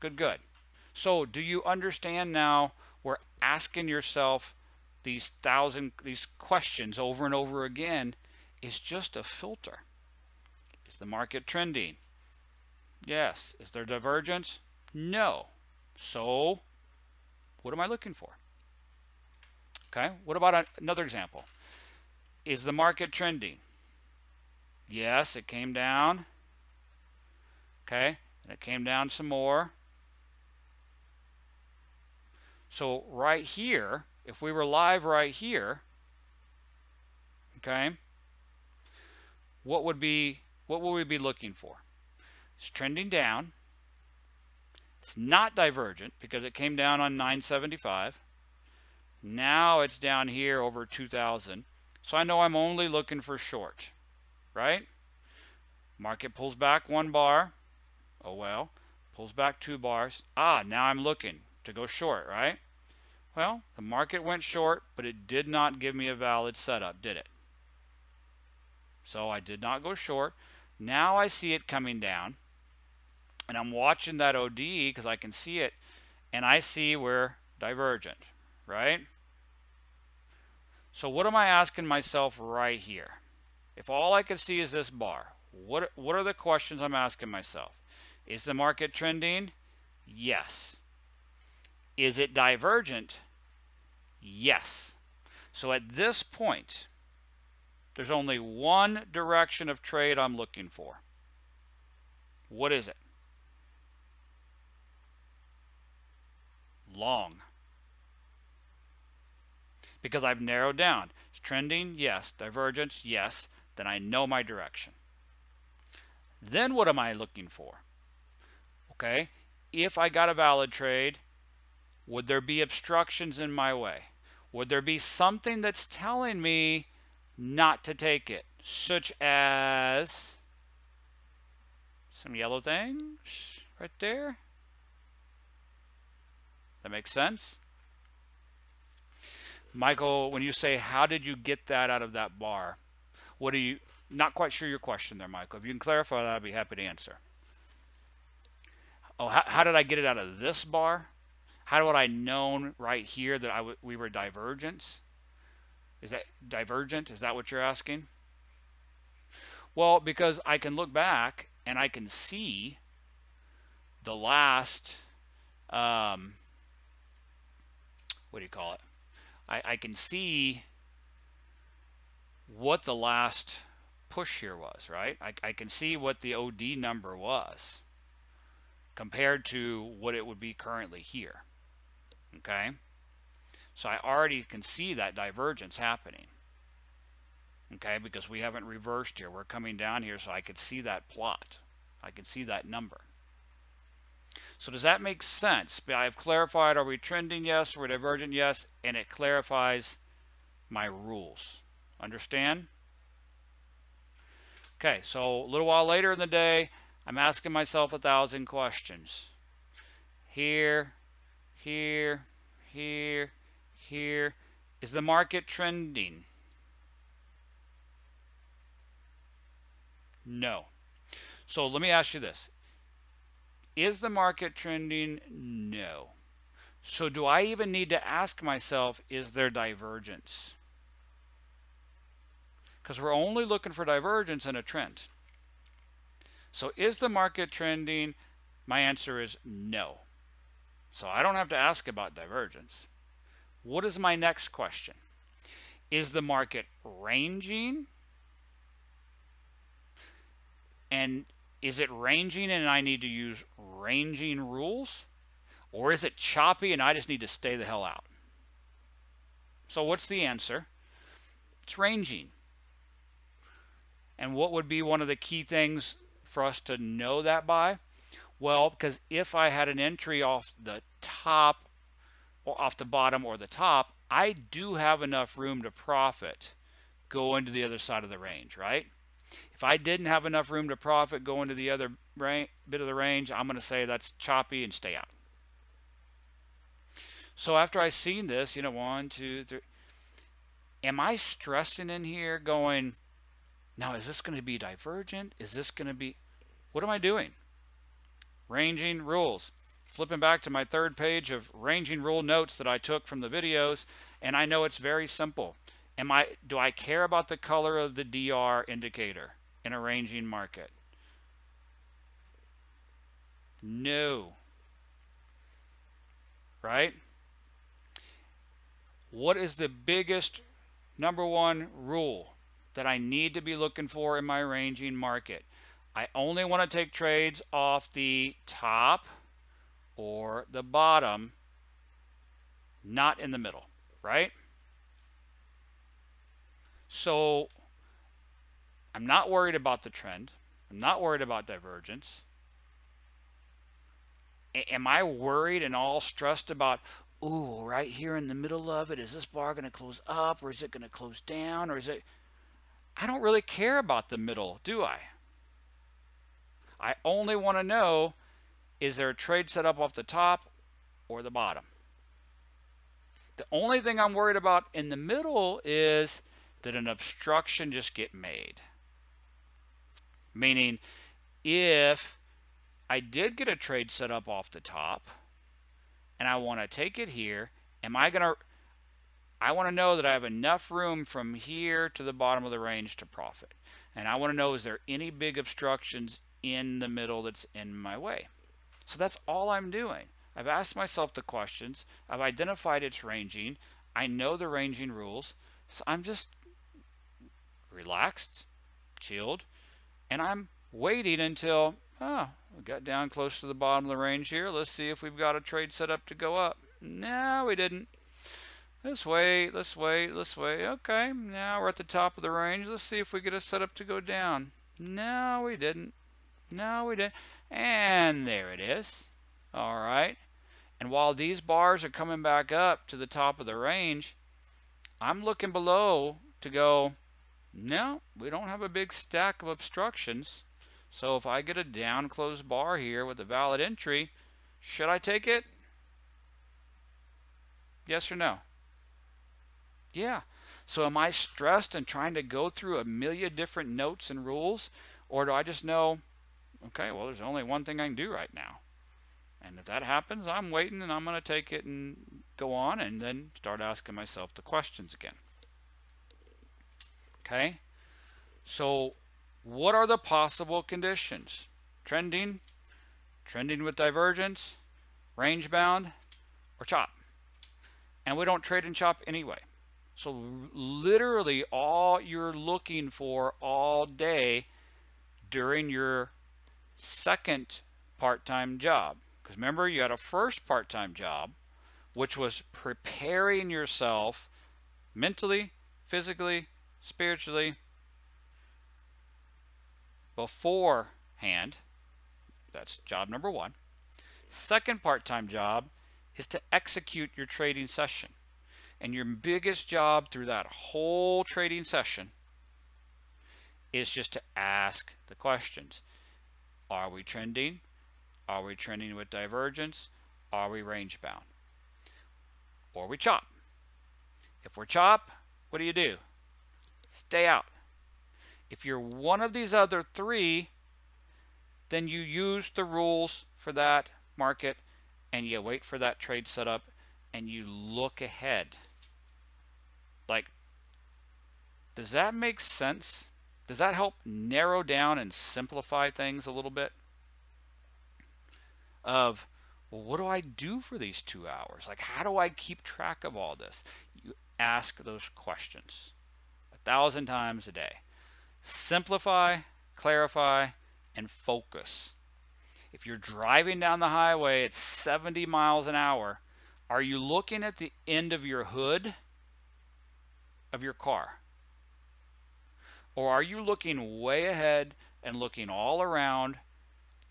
Good, good. So do you understand now we're asking yourself these thousand these questions over and over again is just a filter. Is the market trending? Yes. Is there divergence? No. So what am I looking for? Okay. What about another example? Is the market trending? Yes, it came down. Okay. And it came down some more. So right here, if we were live right here, okay, what would be what would we be looking for? It's trending down. It's not divergent because it came down on 975. Now it's down here over 2000. So I know I'm only looking for short, right? Market pulls back one bar. Oh well. Pulls back two bars. Ah, now I'm looking to go short, right? Well, the market went short, but it did not give me a valid setup, did it? So I did not go short. Now I see it coming down, and I'm watching that OD because I can see it, and I see we're divergent, right? So what am I asking myself right here? If all I can see is this bar, what, what are the questions I'm asking myself? Is the market trending? Yes. Is it divergent? Yes. So at this point, there's only one direction of trade I'm looking for. What is it? Long. Because I've narrowed down. It's trending, yes. Divergence, yes. Then I know my direction. Then what am I looking for? Okay, if I got a valid trade, would there be obstructions in my way? Would there be something that's telling me not to take it, such as some yellow things right there? That makes sense? Michael, when you say, how did you get that out of that bar? What do you, not quite sure your question there, Michael. If you can clarify that, I'd be happy to answer. Oh, how, how did I get it out of this bar? How would I known right here that I we were divergence? Is that divergent? Is that what you're asking? Well, because I can look back and I can see the last, um, what do you call it? I, I can see what the last push here was, right? I, I can see what the OD number was compared to what it would be currently here. Okay? So I already can see that divergence happening. Okay, because we haven't reversed here. We're coming down here so I could see that plot. I can see that number. So does that make sense? I've clarified are we trending yes, we're divergent yes, and it clarifies my rules. Understand? Okay, so a little while later in the day, I'm asking myself a thousand questions. Here, here, here, here. Is the market trending? No. So let me ask you this. Is the market trending? No. So do I even need to ask myself, is there divergence? Because we're only looking for divergence in a trend. So is the market trending? My answer is no. So I don't have to ask about divergence. What is my next question? Is the market ranging? And is it ranging and I need to use ranging rules? Or is it choppy and I just need to stay the hell out? So what's the answer? It's ranging. And what would be one of the key things for us to know that by? Well, because if I had an entry off the top or off the bottom or the top, I do have enough room to profit go into the other side of the range, right? If I didn't have enough room to profit going to the other bit of the range, I'm going to say that's choppy and stay out. So after I seen this, you know, one, two, three, am I stressing in here going, now is this going to be divergent? Is this going to be, what am I doing? Ranging rules. flipping back to my third page of ranging rule notes that I took from the videos, and I know it's very simple. Am I do I care about the color of the DR indicator in a ranging market? No. Right? What is the biggest number one rule that I need to be looking for in my ranging market? I only want to take trades off the top or the bottom, not in the middle, right? So I'm not worried about the trend. I'm not worried about divergence. A am I worried and all stressed about, ooh, right here in the middle of it, is this bar going to close up or is it going to close down or is it... I don't really care about the middle, do I? I only want to know is there a trade set up off the top or the bottom? The only thing I'm worried about in the middle is that an obstruction just get made. Meaning, if I did get a trade set up off the top and I want to take it here, am I going to I want to know that I have enough room from here to the bottom of the range to profit. And I want to know is there any big obstructions in the middle that's in my way. So that's all I'm doing. I've asked myself the questions. I've identified its ranging. I know the ranging rules. So I'm just relaxed, chilled, and I'm waiting until, oh, we got down close to the bottom of the range here. Let's see if we've got a trade set up to go up. No, we didn't. Let's wait, let's wait, let's wait. Okay, now we're at the top of the range. Let's see if we get a setup to go down. No, we didn't. No, we didn't. And there it is. All right. And while these bars are coming back up to the top of the range, I'm looking below to go, no, we don't have a big stack of obstructions. So if I get a down closed bar here with a valid entry, should I take it? Yes or no? Yeah. So am I stressed and trying to go through a million different notes and rules? Or do I just know okay, well, there's only one thing I can do right now. And if that happens, I'm waiting and I'm going to take it and go on and then start asking myself the questions again. Okay? So, what are the possible conditions? Trending, trending with divergence, range bound, or chop. And we don't trade and chop anyway. So, literally, all you're looking for all day during your second part-time job. Because remember, you had a first part-time job, which was preparing yourself mentally, physically, spiritually beforehand. That's job number one. Second part-time job is to execute your trading session. And your biggest job through that whole trading session is just to ask the questions. Are we trending? Are we trending with divergence? Are we range bound? Or we chop. If we're chop, what do you do? Stay out. If you're one of these other three, then you use the rules for that market and you wait for that trade setup and you look ahead. Like, does that make sense? Does that help narrow down and simplify things a little bit? Of, well, what do I do for these two hours? Like, how do I keep track of all this? You ask those questions thousand times a day. Simplify, clarify, and focus. If you're driving down the highway at 70 miles an hour, are you looking at the end of your hood of your car? Or are you looking way ahead and looking all around?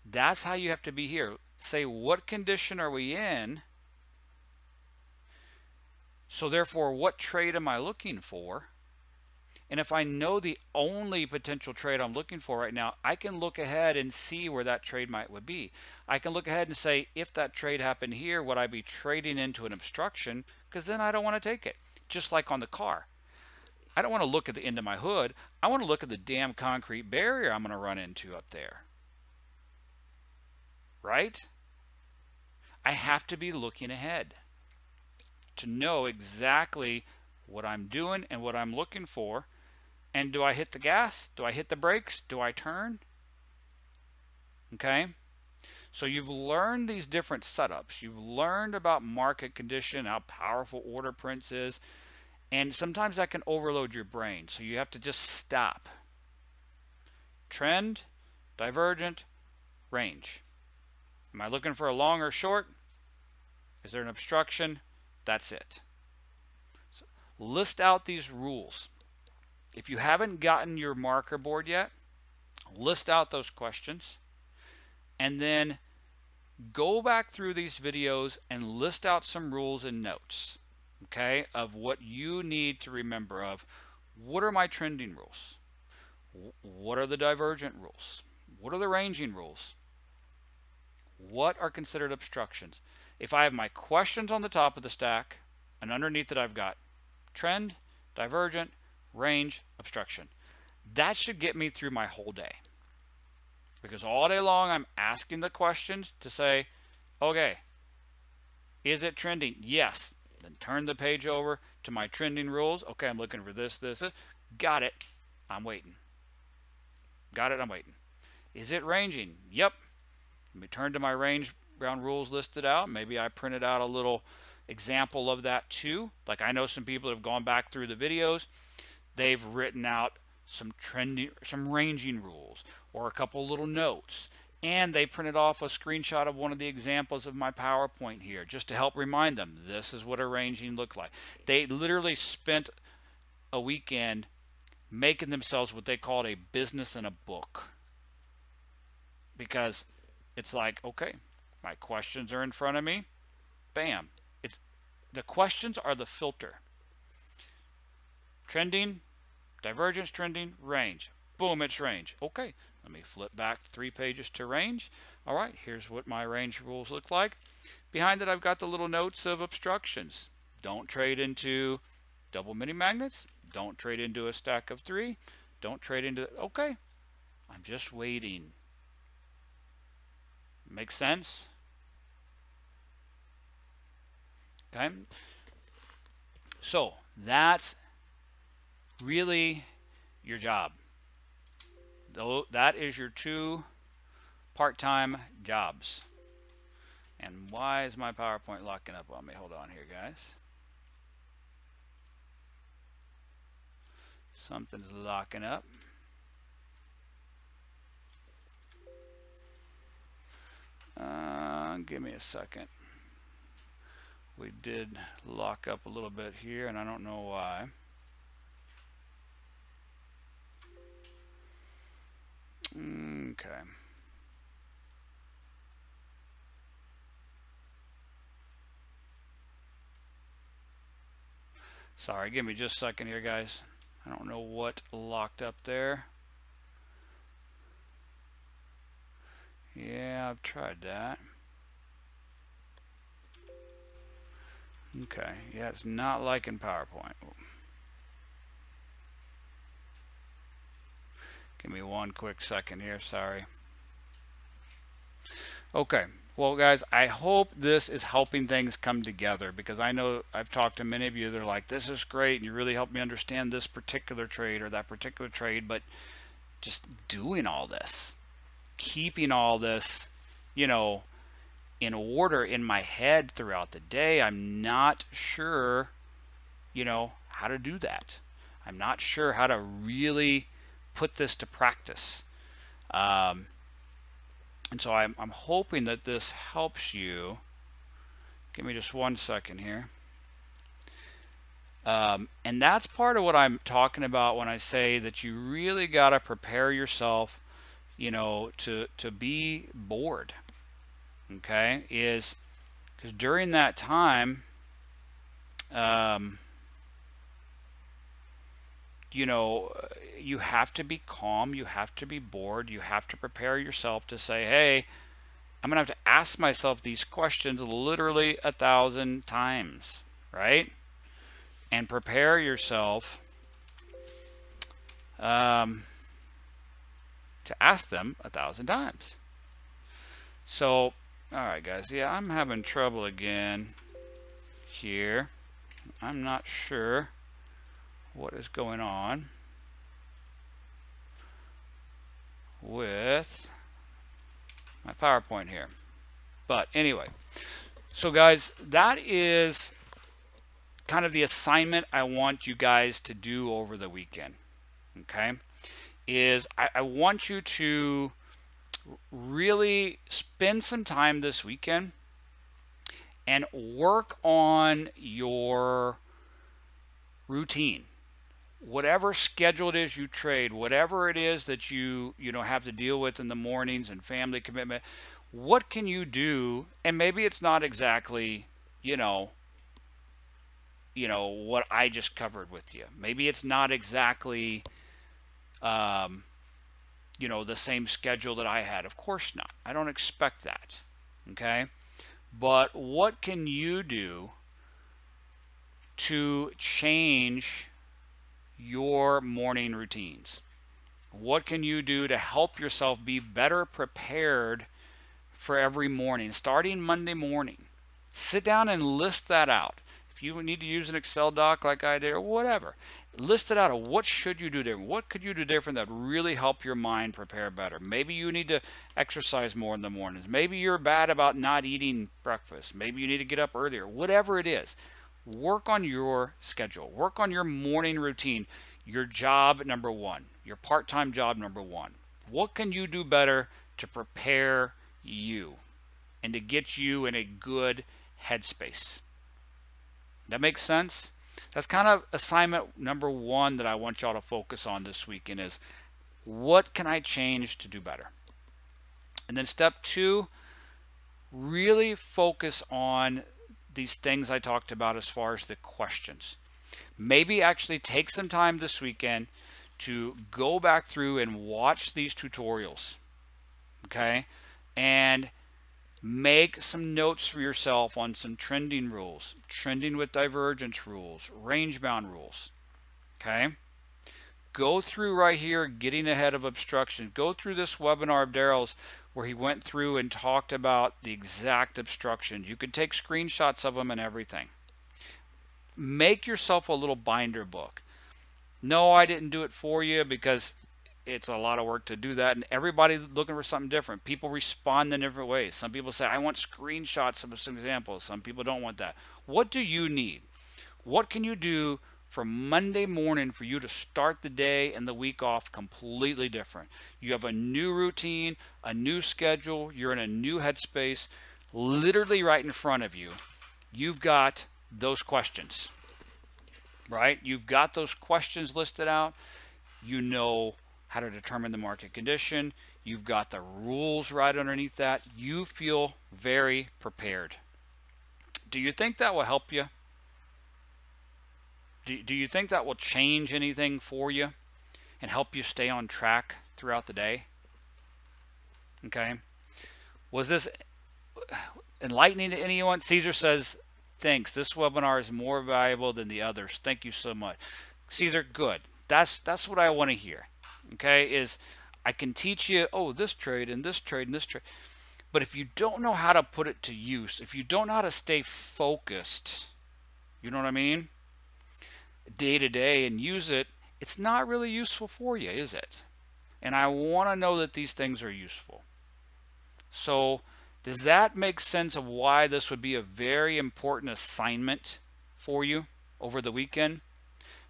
That's how you have to be here. Say, what condition are we in? So therefore, what trade am I looking for? And if I know the only potential trade I'm looking for right now, I can look ahead and see where that trade might would be. I can look ahead and say, if that trade happened here, would I be trading into an obstruction? Because then I don't want to take it. Just like on the car. I don't want to look at the end of my hood. I want to look at the damn concrete barrier I'm going to run into up there. Right? I have to be looking ahead to know exactly what I'm doing and what I'm looking for. And do I hit the gas? Do I hit the brakes? Do I turn? Okay. So you've learned these different setups. You've learned about market condition, how powerful order prints is. And sometimes that can overload your brain. So you have to just stop. Trend, divergent, range. Am I looking for a long or short? Is there an obstruction? That's it. So list out these rules. If you haven't gotten your marker board yet, list out those questions and then go back through these videos and list out some rules and notes okay of what you need to remember of what are my trending rules what are the divergent rules what are the ranging rules what are considered obstructions. If I have my questions on the top of the stack and underneath it I've got trend divergent range obstruction that should get me through my whole day because all day long I'm asking the questions to say, okay, is it trending? Yes. Then turn the page over to my trending rules. Okay, I'm looking for this, this, this. Got it. I'm waiting. Got it. I'm waiting. Is it ranging? Yep. Let me turn to my range bound rules listed out. Maybe I printed out a little example of that too. Like I know some people have gone back through the videos. They've written out some trending, some ranging rules, or a couple little notes. And they printed off a screenshot of one of the examples of my PowerPoint here, just to help remind them this is what a ranging looked like. They literally spent a weekend making themselves what they called a business in a book. Because it's like, okay, my questions are in front of me. Bam. It's the questions are the filter. Trending, Divergence trending, range. Boom, it's range. Okay, let me flip back three pages to range. All right, here's what my range rules look like. Behind it, I've got the little notes of obstructions. Don't trade into double mini magnets. Don't trade into a stack of three. Don't trade into, okay, I'm just waiting. Makes sense? Okay. So that's really your job. Though That is your two part-time jobs. And why is my PowerPoint locking up on me? Hold on here, guys. Something's locking up. Uh, give me a second. We did lock up a little bit here, and I don't know why. Okay. Sorry, give me just a second here, guys. I don't know what locked up there. Yeah, I've tried that. Okay, yeah, it's not liking PowerPoint. Give me one quick second here, sorry. Okay, well guys, I hope this is helping things come together because I know I've talked to many of you that are like, this is great and you really helped me understand this particular trade or that particular trade, but just doing all this, keeping all this, you know, in order in my head throughout the day, I'm not sure, you know, how to do that. I'm not sure how to really put this to practice. Um, and so I'm, I'm hoping that this helps you. Give me just one second here. Um, and that's part of what I'm talking about when I say that you really got to prepare yourself, you know, to, to be bored. Okay, is because during that time, um, you know, you have to be calm, you have to be bored, you have to prepare yourself to say, hey, I'm going to have to ask myself these questions literally a thousand times, right? And prepare yourself um, to ask them a thousand times. So All right, guys. Yeah, I'm having trouble again here. I'm not sure what is going on with my PowerPoint here. But anyway, so guys, that is kind of the assignment I want you guys to do over the weekend. Okay, is I, I want you to really spend some time this weekend and work on your routine whatever schedule it is you trade whatever it is that you you know have to deal with in the mornings and family commitment what can you do? And maybe it's not exactly you know you know what I just covered with you. Maybe it's not exactly um, you know the same schedule that I had. Of course not. I don't expect that. Okay? But what can you do to change your morning routines? What can you do to help yourself be better prepared for every morning, starting Monday morning? Sit down and list that out. If you need to use an Excel doc like I did or whatever, list it out of what should you do different. What could you do different that really help your mind prepare better? Maybe you need to exercise more in the mornings. Maybe you're bad about not eating breakfast. Maybe you need to get up earlier. Whatever it is, work on your schedule. Work on your morning routine. Your job number one, your part-time job number one. What can you do better to prepare you and to get you in a good headspace? That makes sense? That's kind of assignment number one that I want y'all to focus on this weekend is what can I change to do better? And then step two, really focus on these things I talked about as far as the questions. Maybe actually take some time this weekend to go back through and watch these tutorials. Okay? And Make some notes for yourself on some trending rules, trending with divergence rules, range bound rules. Okay? Go through right here, getting ahead of obstruction. Go through this webinar of Daryl's where he went through and talked about the exact obstructions. You can take screenshots of them and everything. Make yourself a little binder book. No, I didn't do it for you because it's a lot of work to do that and everybody looking for something different people respond in different ways some people say i want screenshots of some examples some people don't want that what do you need what can you do for monday morning for you to start the day and the week off completely different you have a new routine a new schedule you're in a new headspace literally right in front of you you've got those questions right you've got those questions listed out you know how to determine the market condition. You've got the rules right underneath that. You feel very prepared. Do you think that will help you? Do, do you think that will change anything for you and help you stay on track throughout the day? Okay. Was this enlightening to anyone? Caesar says, thanks. This webinar is more valuable than the others. Thank you so much. Caesar, good. That's that's what I want to hear okay, is I can teach you, oh, this trade and this trade and this trade. But if you don't know how to put it to use, if you don't know how to stay focused, you know what I mean? Day to day and use it, it's not really useful for you, is it? And I want to know that these things are useful. So does that make sense of why this would be a very important assignment for you over the weekend?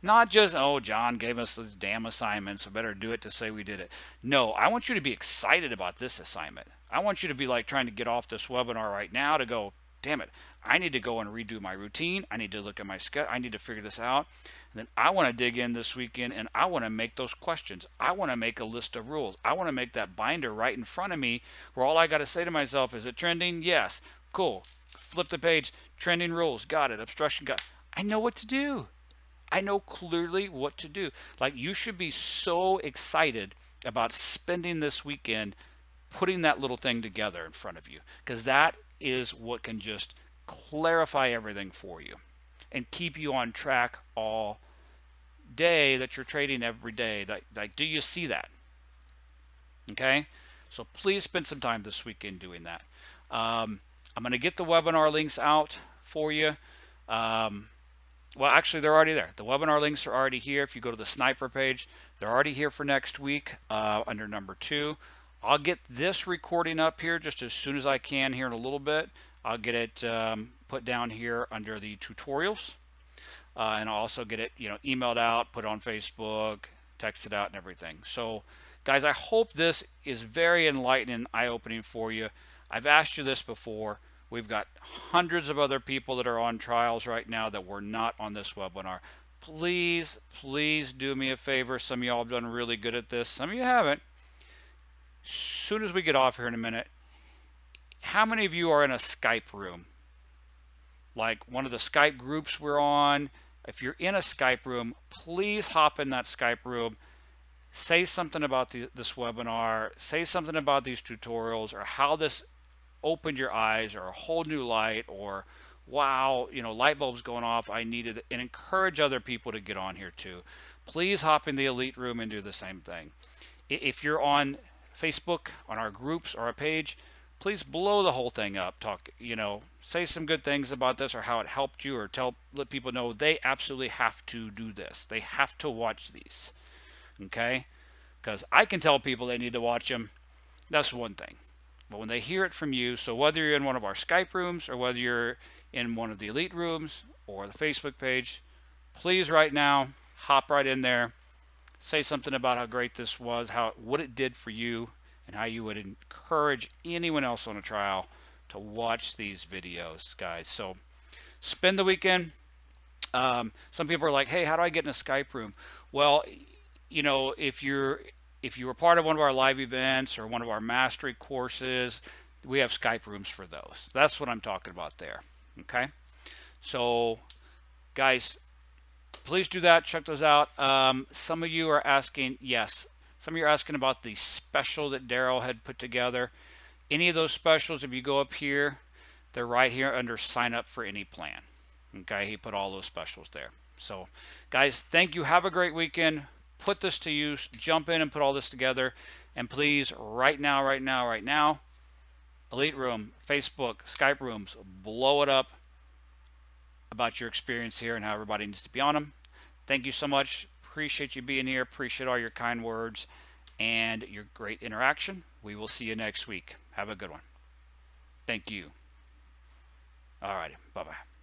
Not just, oh, John gave us the damn assignment, so better do it to say we did it. No, I want you to be excited about this assignment. I want you to be like trying to get off this webinar right now to go, damn it, I need to go and redo my routine. I need to look at my schedule. I need to figure this out. And then I want to dig in this weekend and I want to make those questions. I want to make a list of rules. I want to make that binder right in front of me where all I got to say to myself, is it trending? Yes. Cool. Flip the page. Trending rules. Got it. Obstruction. Got. I know what to do. I know clearly what to do. Like you should be so excited about spending this weekend putting that little thing together in front of you because that is what can just clarify everything for you and keep you on track all day that you're trading every day. Like, like do you see that? Okay? So please spend some time this weekend doing that. Um, I'm going to get the webinar links out for you. Um, well, actually, they're already there. The webinar links are already here. If you go to the sniper page, they're already here for next week uh, under number two. I'll get this recording up here just as soon as I can here in a little bit. I'll get it um, put down here under the tutorials. Uh, and I'll also get it, you know, emailed out, put on Facebook, texted out and everything. So guys, I hope this is very enlightening eye-opening for you. I've asked you this before. We've got hundreds of other people that are on trials right now that were not on this webinar. Please, please do me a favor. Some of y'all have done really good at this. Some of you haven't. Soon as we get off here in a minute, how many of you are in a Skype room? Like one of the Skype groups we're on. If you're in a Skype room, please hop in that Skype room. Say something about the, this webinar. Say something about these tutorials or how this opened your eyes or a whole new light or wow, you know, light bulbs going off. I needed and encourage other people to get on here too. Please hop in the elite room and do the same thing. If you're on Facebook, on our groups or a page, please blow the whole thing up. Talk, you know, say some good things about this or how it helped you or tell let people know they absolutely have to do this. They have to watch these. Okay? Because I can tell people they need to watch them. That's one thing. But when they hear it from you, so whether you're in one of our Skype rooms or whether you're in one of the elite rooms or the Facebook page, please right now hop right in there, say something about how great this was, how what it did for you, and how you would encourage anyone else on a trial to watch these videos, guys. So spend the weekend. Um, some people are like, "Hey, how do I get in a Skype room?" Well, you know, if you're if you were part of one of our live events or one of our mastery courses, we have Skype rooms for those. That's what I'm talking about there. Okay. So, guys, please do that. Check those out. Um, some of you are asking, yes, some of you are asking about the special that Daryl had put together. Any of those specials, if you go up here, they're right here under sign up for any plan. Okay, he put all those specials there. So, guys, thank you. Have a great weekend put this to use, jump in and put all this together. And please, right now, right now, right now, Elite Room, Facebook, Skype rooms, blow it up about your experience here and how everybody needs to be on them. Thank you so much. Appreciate you being here. Appreciate all your kind words and your great interaction. We will see you next week. Have a good one. Thank you. All right. Bye-bye.